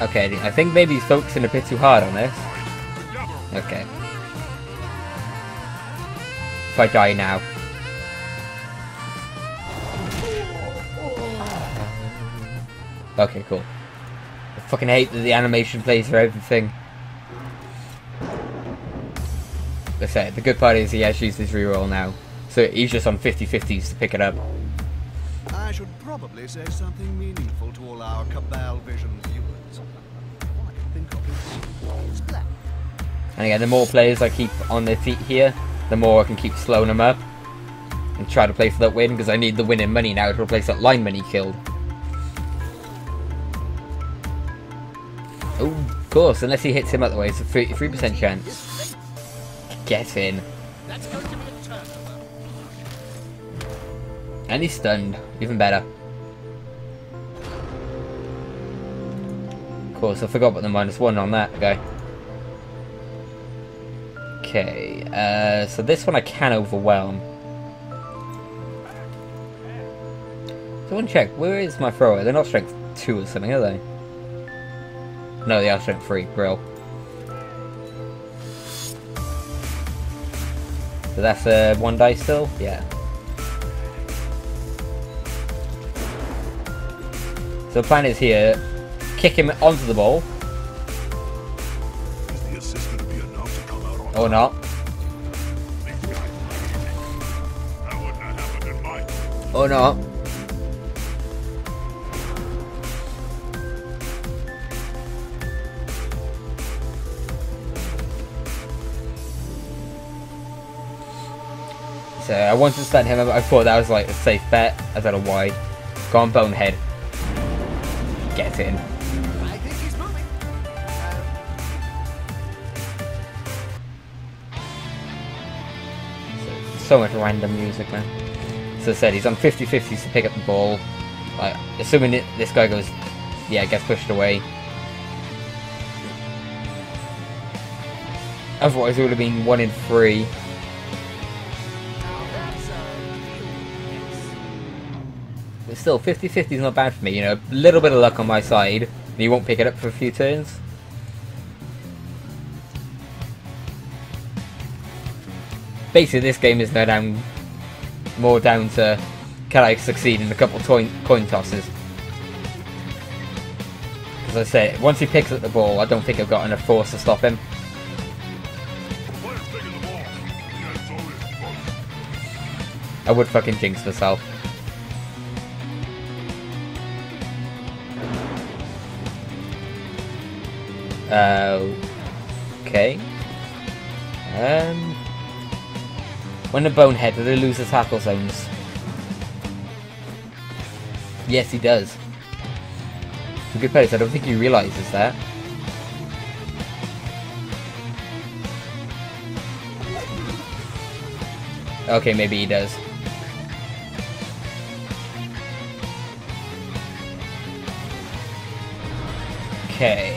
Okay, I think maybe he's focusing a bit too hard on this. Okay. If I die now. Okay, cool. Fucking hate that the animation plays for everything. Let's say, the good part is he has used his reroll now. So he's just on 50-50s to pick it up. I should probably say something meaningful to all our Cabal Vision viewers. All I can think of is Black. And again, the more players I keep on their feet here, the more I can keep slowing them up. And try to play for that win, because I need the winning money now to replace that lineman he killed. Oh, of course, unless he hits him other way, it's a 33% chance. Get in. And he's stunned. Even better. Of course, I forgot about the minus one on that guy. Okay, uh, so this one I can overwhelm. Someone check, where is my thrower? They're not strength 2 or something, are they? No, the strength 3, brill. So that's uh, one day still? Yeah. So the plan is here, kick him onto the ball, Is the assist going to be So uh, I wanted to stun him, I thought that was like a safe bet. I don't know why. Go on, Bonehead. Get in. So much random music, man. So I said, he's on 50-50s to pick up the ball. Like, assuming it, this guy goes, yeah, gets pushed away. Otherwise, it would have been one in three. Still, 50-50 is not bad for me. You know, a little bit of luck on my side, and he won't pick it up for a few turns. Basically, this game is now down more down to can I succeed in a couple coin coin tosses. As I say, once he picks up the ball, I don't think I've got enough force to stop him. I would fucking jinx myself. Uh, okay. Um, when the bonehead, do they lose the tackle zones? Yes, he does. It's a good place. I don't think he realizes that. Okay, maybe he does. Okay.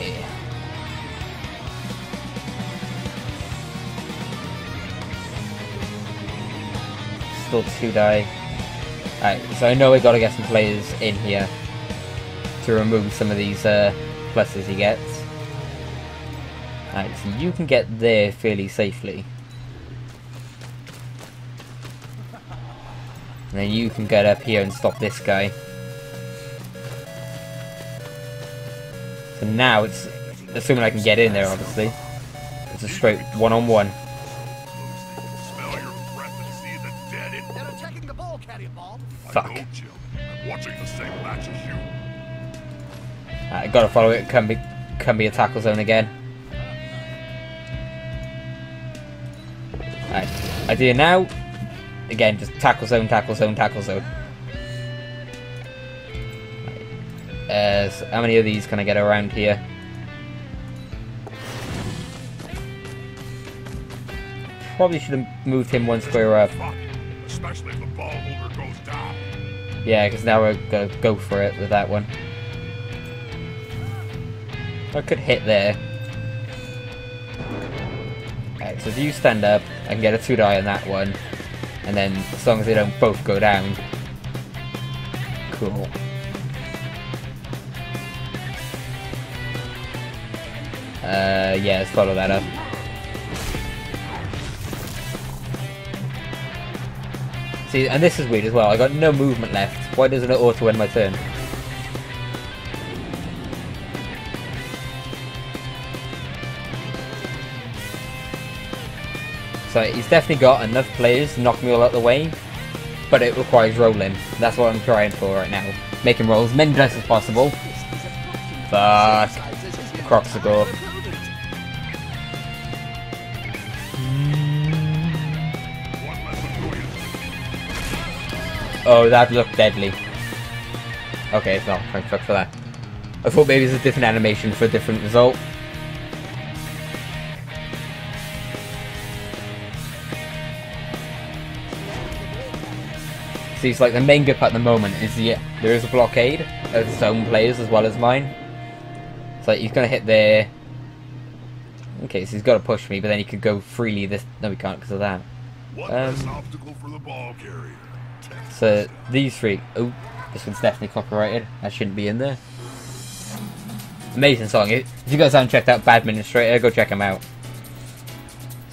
Still two die. Alright, so I know we gotta get some players in here to remove some of these uh, pluses he gets. Alright, so you can get there fairly safely. And then you can get up here and stop this guy. So now it's, assuming I can get in there obviously, it's a straight one-on-one. Smell gotta follow it, can be, can be a tackle zone again. Alright, I do it now. Again, just tackle zone, tackle zone, tackle zone. Uh, so how many of these can I get around here? Probably should have moved him one square up. Fuck. Especially if the ball holder goes down. Yeah, because now we're gonna go for it with that one. I could hit there. Alright, so if you stand up, I can get a 2 die on that one. And then, as long as they don't both go down. Cool. Uh, yeah, let's follow that up. See, and this is weird as well. I got no movement left. Why doesn't it auto end my turn? He's definitely got enough players to knock me all out the way, but it requires rolling. That's what I'm trying for right now. Making rolls as many dice as possible. Fuck. Crocs to go. One less annoyance. Oh, that looked deadly. Okay, it's not. Thank fuck for that. I thought maybe it's a different animation for a different result. See, it's like the main part at the moment is the there is a blockade of his own players as well as mine. So he's gonna hit there. Okay, so he's got to push me, but then he could go freely. This no, he can't because of that. Um, obstacle for the ball carrier. So these three. Oh, this one's definitely copyrighted. That shouldn't be in there. Amazing song. If you guys haven't checked out Bad Administrator, go check him out.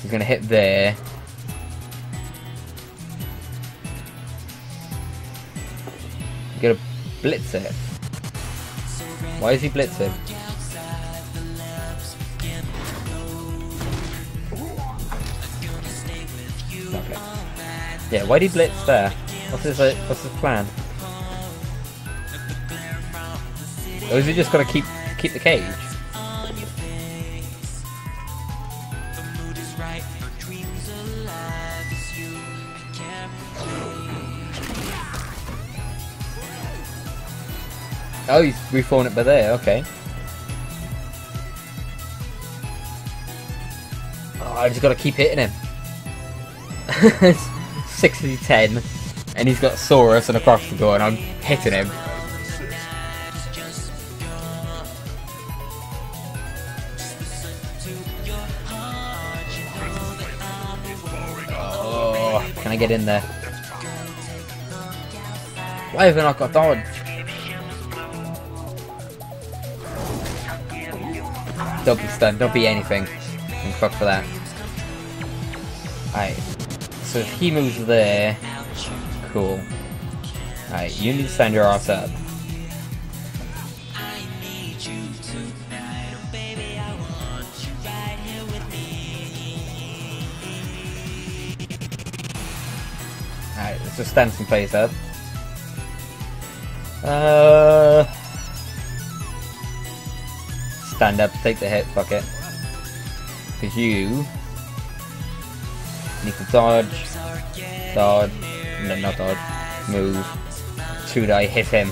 He's gonna hit there. Blitz it. Why is he blitzing? Yeah, why did he blitz there? What's his uh, what's his plan? Or is he just gotta keep keep the cage? Oh, he's reformed it by there, okay. Oh, I just gotta keep hitting him. 60 10, and he's got Saurus and a cross and I'm hitting him. Oh, can I get in there? Why have I not got dodge? Don't be stunned, don't be anything. Fuck for that. Alright. So if he moves there, cool. Alright, you need to stand your ass up. Alright, let's just stand some place up. Uh, stand up, take the hit, fuck it. Because you need to dodge, dodge, no, not dodge, move, two die, hit him.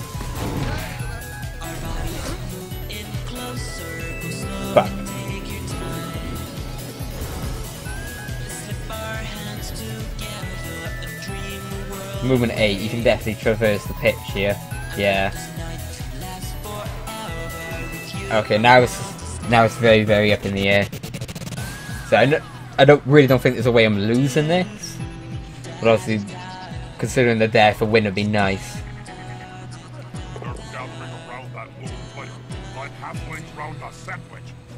Fuck. Movement 8, you can definitely traverse the pitch here. Yeah. Okay, now it's now it's very very up in the air. So I I don't really don't think there's a way I'm losing this, but obviously considering the death, a win would be nice.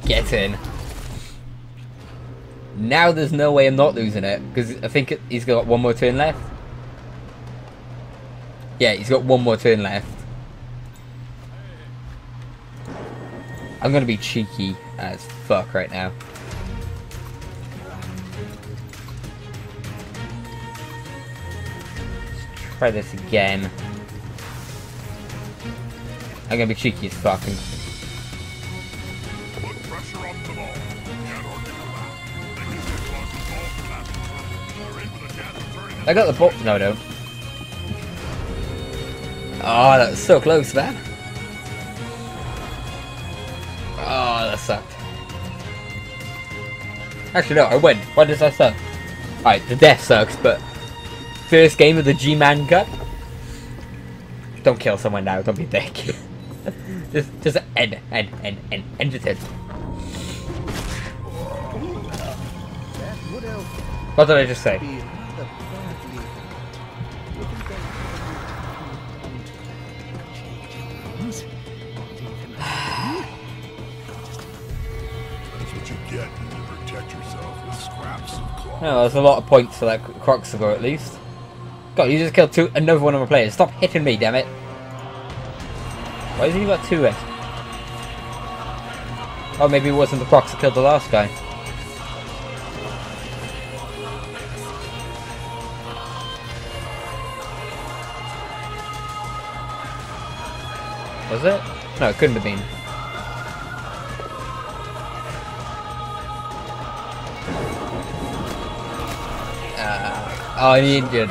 Get in. Now there's no way I'm not losing it because I think he's got one more turn left. Yeah, he's got one more turn left. I'm gonna be cheeky as fuck right now. Let's try this again. I'm gonna be cheeky as fuck. I got the ball. No, don't. Ah, oh, that was so close, man. Oh, that sucked. Actually, no, I win. Why does that suck? Alright, the death sucks, but first game of the G-Man Cup. Don't kill someone now. Don't be dick. just, just end, end, end, end, end it. end. What did I just say? Oh, there's a lot of points for that Kroxigor at least. God, you just killed two, another one of my players. Stop hitting me, damn it. Why has he got two hits? Oh, maybe it wasn't the Crocs that killed the last guy. Was it? No, it couldn't have been. Oh, I'm injured.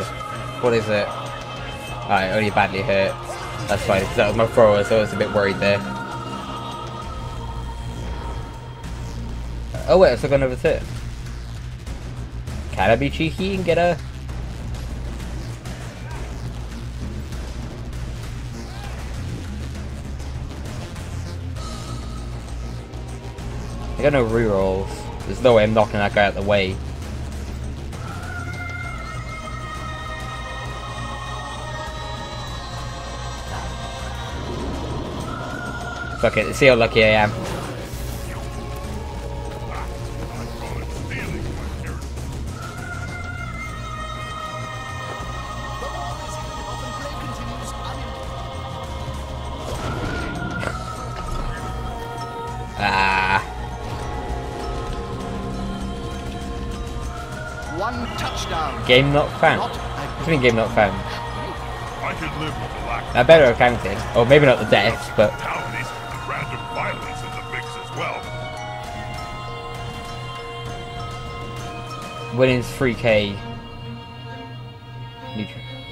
What is it? Alright, only badly hurt. That's fine, that was my thrower, so I was a bit worried there. Oh wait, I still got another turn. Can I be cheeky and get a... I got no rerolls. There's no way I'm knocking that guy out the way. Fuck it, see how lucky I am. Ah, One touchdown. game not found. What do you mean game not found? I could live with the lack I better have counted. Or maybe not the deaths, but winning's 3k.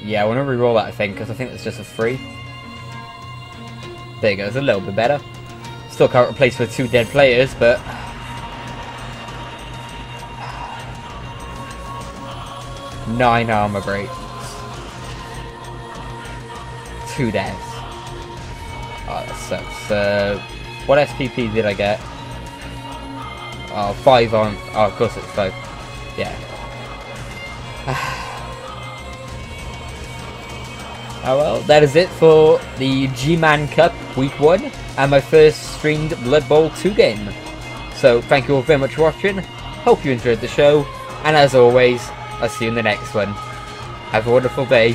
Yeah, I want to re-roll that thing because I think it's just a free. There you go, it's a little bit better. Still can't replace with two dead players, but... Nine armor breaks. Two deaths. Oh, that sucks. Uh, what SPP did I get? Oh, five on... Oh, of course it's five. Yeah. oh well, that is it for the G-Man Cup Week 1 and my first streamed Blood Bowl 2 game. So thank you all very much for watching, hope you enjoyed the show, and as always, I'll see you in the next one. Have a wonderful day.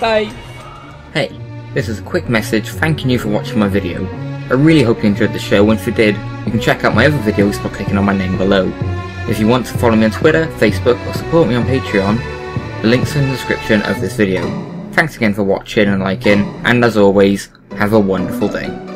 Bye! Hey, this is a quick message thanking you for watching my video. I really hope you enjoyed the show, and if you did, you can check out my other videos by clicking on my name below. If you want to follow me on Twitter, Facebook, or support me on Patreon, the links are in the description of this video. Thanks again for watching and liking, and as always, have a wonderful day.